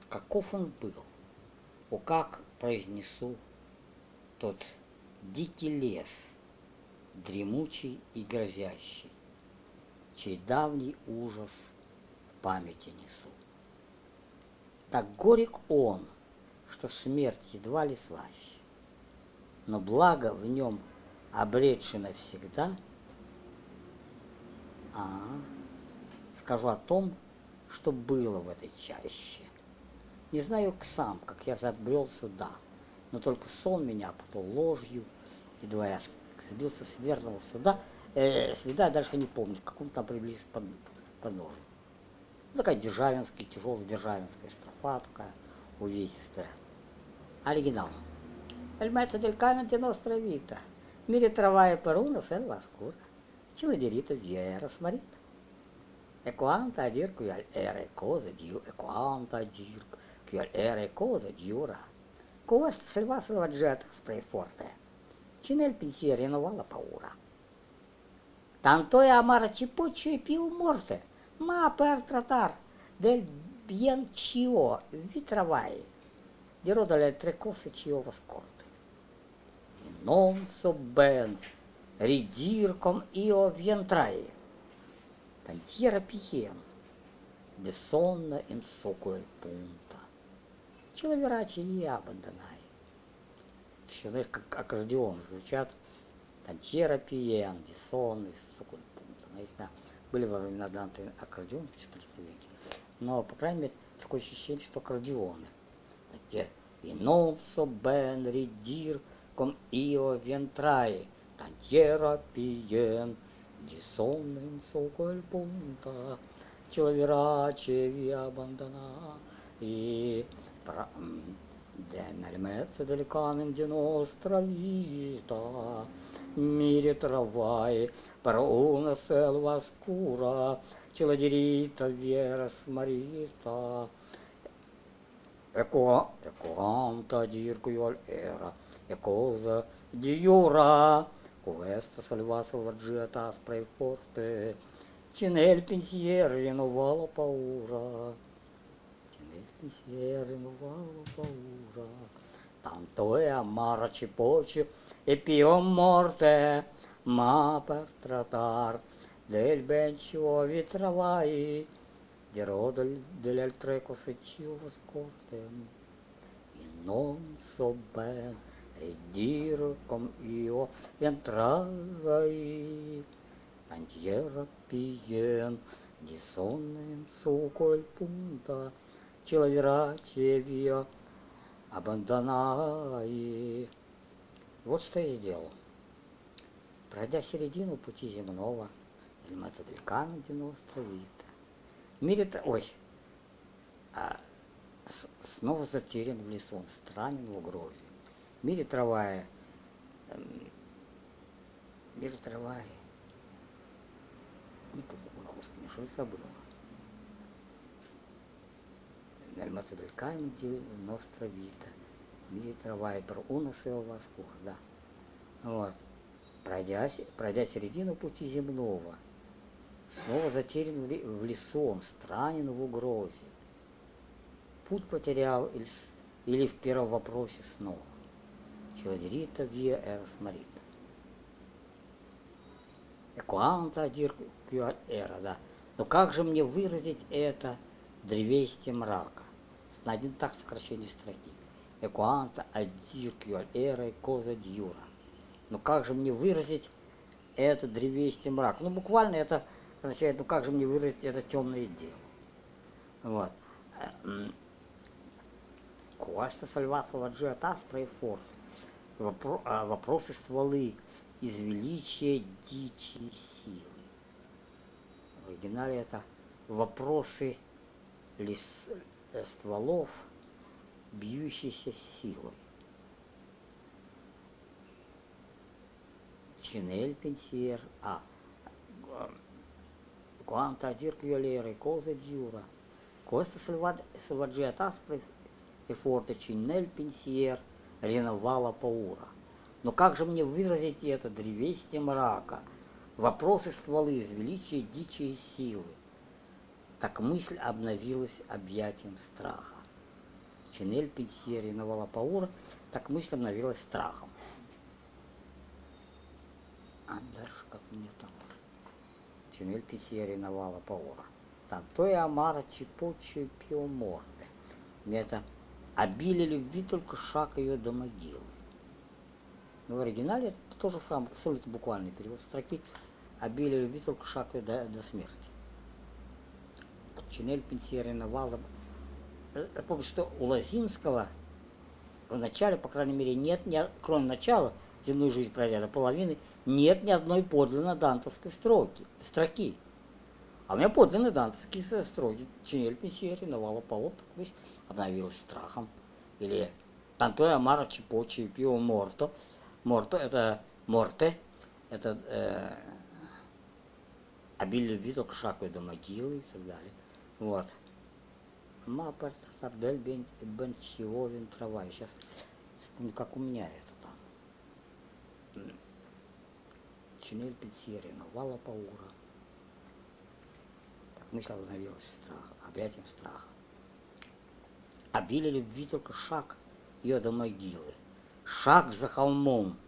Каков он был? О, как произнесу тот дикий лес, Дремучий и грозящий, Чей давний ужас в памяти несу. Так горек он, что смерть едва ли слаще, Но благо в нем обретший навсегда, а, скажу о том, что было в этой чаще. Не знаю сам, как я забрел сюда, но только сон меня опутал ложью, едва я сбился с верного суда, э, следа я даже не помню, как он там приблизился под, подножию. Ну, такая державинская, тяжелая державинская строфа такая, увесистая. Оригинал. El mezzo del camion di nostra vita, mi ritrovai per una selva scura, ci smarita. E quanto a dir qui al ere cosa Dio, e quanto a dir qui al ere cosa Diura. Cu ăsta se va slăgeta spre forțe. Cine îl pisie renova la paura? Tantoi amar cipuci piu morte, ma per tratar del bien cio vi travai. De rodele trecose cio vă scorte. Non so ben, ridir com io vientrai. Tantiera pien, de sonno in socol punta. Человерачи и абандонай. Еще, знаешь, как аккордеон звучат. Танчера пиен, дисон, соколь пунта. Ну, не знаю, были во времена Данте аккордеон в 14 веке. Но, по крайней мере, такое ощущение, что аккордеоны. Где и non so ben ridir com io ventrai, tantiera pien, di sonno in so quel punta, человераче vi abbandona, и pra- м, de nel mezzo del camin di nostra vita, mi ritrovai per una selva scura, ce la diritta Questo salvasse l'argiata spray forte, ce n'è il pensiero rinnovava la paura, ce n'è il pensiero rinnovava la paura, tanto è amara cipoce e più morte, ma per trattar del ben vi trovai, dirò del, delle altre cose ciò scorte, e non so bene. Ridire com io entrai, tantiera pien, di sonno in su quel punta, человераче via абандонai. Вот что я сделал. Пройдя середину пути земного, Эльмаца дель Камедина Островита, в мире, т- ой, а, с- снова затерян в лесу, он странен в угрозе. Мире травая, эм, мир травая, не помню, господи, что я забыл. Эльмаца дель Камедина Островита, в мире травая, про уна села да. Вот. Пройдя, пройдя середину пути земного, снова затерян в лесу, он странен в угрозе. Путь потерял или в первом вопросе снова. Человерита вия эрос марита. Экуанта эра, да. Но как же мне выразить это древесте мрака? На один так сокращение строки. Экуанта адир эра и коза дьюра. Ну как же мне выразить это древесте мрак? Ну буквально это означает, ну как же мне выразить это темное дело? Вот. Giata spray force. Вопро- а, Вопросы стволы из величия дичи силы. В оригинале это вопросы лис- э, стволов, бьющейся силой. Чинель пенсиер, а, quanta dir violere, cosa diura, questa salvaggeta e forte cinel pensier реновала паура. Но как же мне выразить это древесте мрака? Вопросы стволы из величия дичи силы. Так мысль обновилась объятием страха. Чинель пенсье реновала паура, так мысль обновилась страхом. А дальше как мне там? Чинель пенсье реновала паура. Тантой амара чипочи пиоморте. Мне это обилие любви только шаг ее до могилы. Но в оригинале это то же самое, абсолютно буквальный перевод строки. Обилие любви только шаг ее до, до смерти. Чинель пенсье реновала я помню, что у Лозинского в начале, по крайней мере, нет, ни, кроме начала земную жизнь пройдя до половины, нет ни одной подлинно дантовской строки, строки. А у меня подлинно дантовские строки. Чинель Пенсиери, Навала Павлов, так обновилась страхом. Или Тантой Амара Чипочи Пио Морто. Морто это Морте, это э, обилие любви только шагой до могилы и так далее. Вот. Мапа Тардель Бен Бенчиовин трава. Я сейчас вспомню, как у меня это там. Чинель Пенсиери, Навала Паура. Так мысль обновилась страх, объятием страха. Обилие любви только шаг ее до могилы. Шаг за холмом.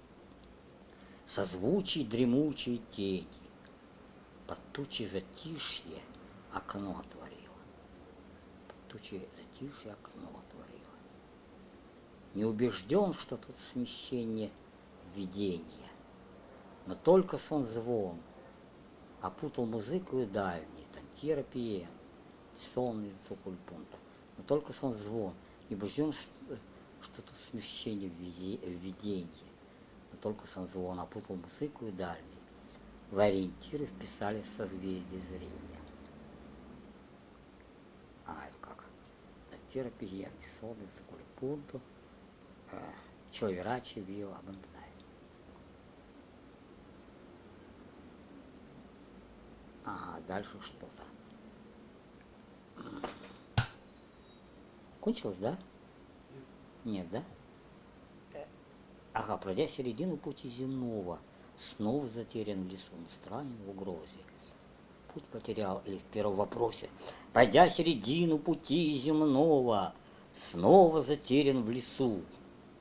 Созвучий дремучей тени. Под тучи затишье окно отворило. Под тучи затишье окно отворило. Не убежден, что тут смещение видения, но только сон звон опутал музыку и дальний, тантира пиен, сонный цукульпунта, но только сон звон, не убежден, что, тут смещение видения, но только сон звон опутал музыку и дальний, в ориентиры вписали созвездие зрения. А, это как? Тантира пиен, сонный цукульпунта, человерачи вио абандонай. А дальше что-то. Кончилось, да? Нет, да? Ага, пройдя середину пути земного, снова затерян в лесу, он странен в угрозе. Путь потерял, или в первом вопросе, пройдя середину пути земного, снова затерян в лесу,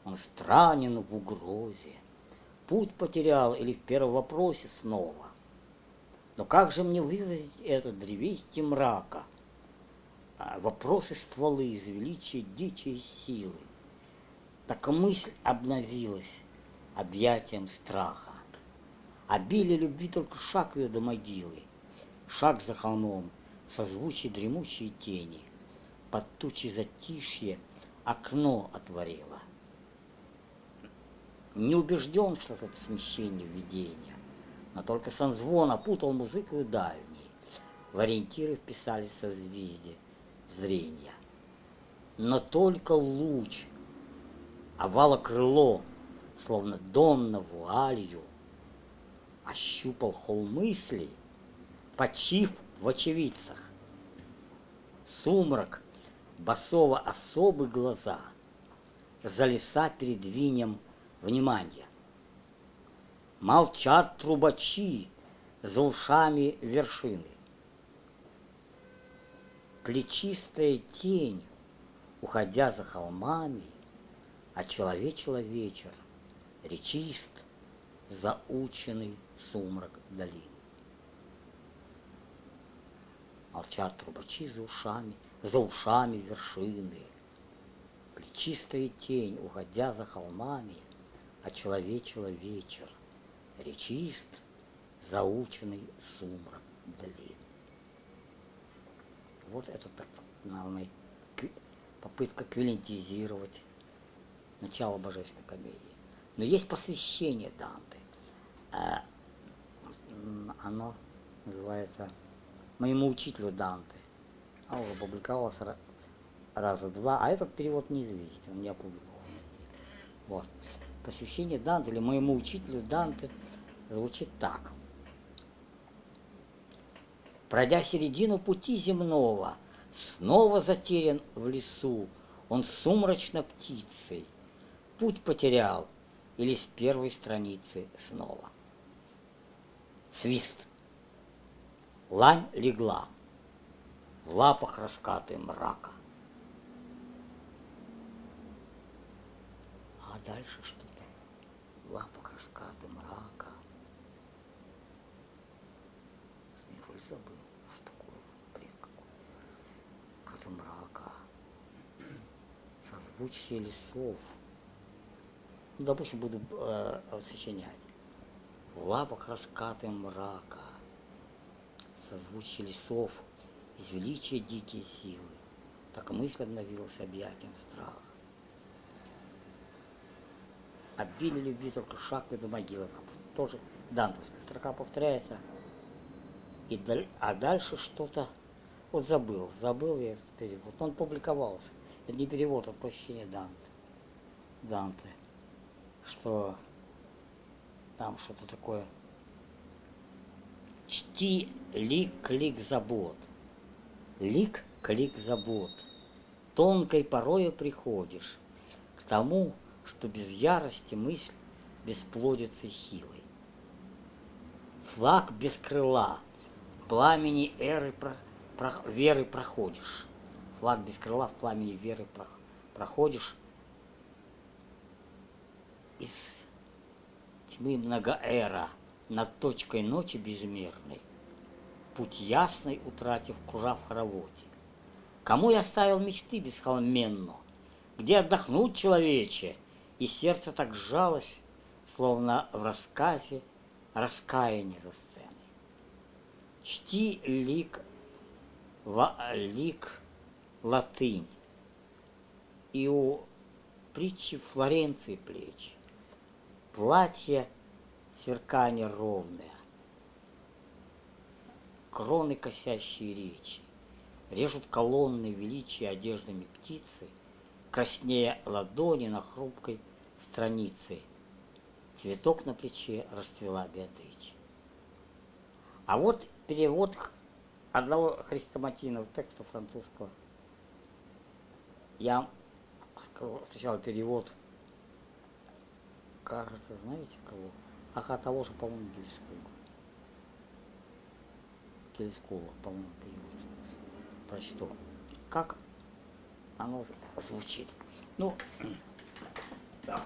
он странен в угрозе. Путь потерял, или в первом вопросе снова. Но как же мне выразить это древесте мрака? А, вопросы стволы из величия дичей силы. Так мысль обновилась объятием страха. Обилие любви только шаг ее до могилы. Шаг за холмом, созвучие дремучие тени. Под тучи затишье окно отворило. Не убежден, что это смещение видения но только сонзвон опутал музыку дальней. В ориентиры вписались созвездия зрения. Но только луч, овало крыло, словно донна вуалью, ощупал холл мыслей, почив в очевидцах. Сумрак, басово особы глаза, за леса передвинем внимание. Молчат трубачи за ушами вершины. Плечистая тень, уходя за холмами, Очеловечила вечер, речист, заученный сумрак долины. Молчат трубачи за ушами, за ушами вершины. Плечистая тень, уходя за холмами, Очеловечила вечер, речист, заученный сумрак долин. Вот это так называемая попытка квилентизировать начало божественной комедии. Но есть посвящение Данте. Э, оно называется «Моему учителю Данте». А уже публиковалось раза два, а этот перевод неизвестен, он не опубликован. Вот. Посвящение Данте или моему учителю Данте – звучит так. Пройдя середину пути земного, снова затерян в лесу, Он сумрачно птицей путь потерял или с первой страницы снова. Свист. Лань легла, в лапах раскаты мрака. А дальше что-то. В лапах раскаты мрака. Смеюсь, забыл, что такое бред какой. Раскаты мрака. Созвучие лесов. Ну, допустим, буду э, сочинять. В лапах раскаты мрака, созвучие лесов, из величия дикие силы, так мысль обновилась объятием страха. Обили любви только шаг до могилы. Там тоже дантовская строка повторяется. И а дальше что-то, вот забыл, забыл я этот перевод. Он публиковался. Это не перевод, а посещение Данте. Данте. Что там что-то такое. Чти лик, клик, забот. Лик, клик, забот. Тонкой порою приходишь к тому, что без ярости мысль бесплодится хилой. Флаг без крыла, пламени эры про- про- веры проходишь. Флаг без крыла в пламени веры про- проходишь. Из тьмы многоэра над точкой ночи безмерной, Путь ясный утратив, кружа в хороводе. Кому я оставил мечты бесхолменно, Где отдохнуть человече, И сердце так сжалось, Словно в рассказе раскаяние за сценой. Чти лик, во, лик латынь, И у притчи Флоренции плечи, Платье сверкание ровное, Кроны косящие речи, Режут колонны величия одеждами птицы, Краснея ладони на хрупкой странице, Цветок на плече расцвела Беатриче. А вот перевод одного хрестоматийного текста французского. Я сначала перевод кажется, знаете кого? Ага, того же, по-моему, Гельского. Гельского, по-моему, перевод. Прочту. Как оно звучит. Ну, да.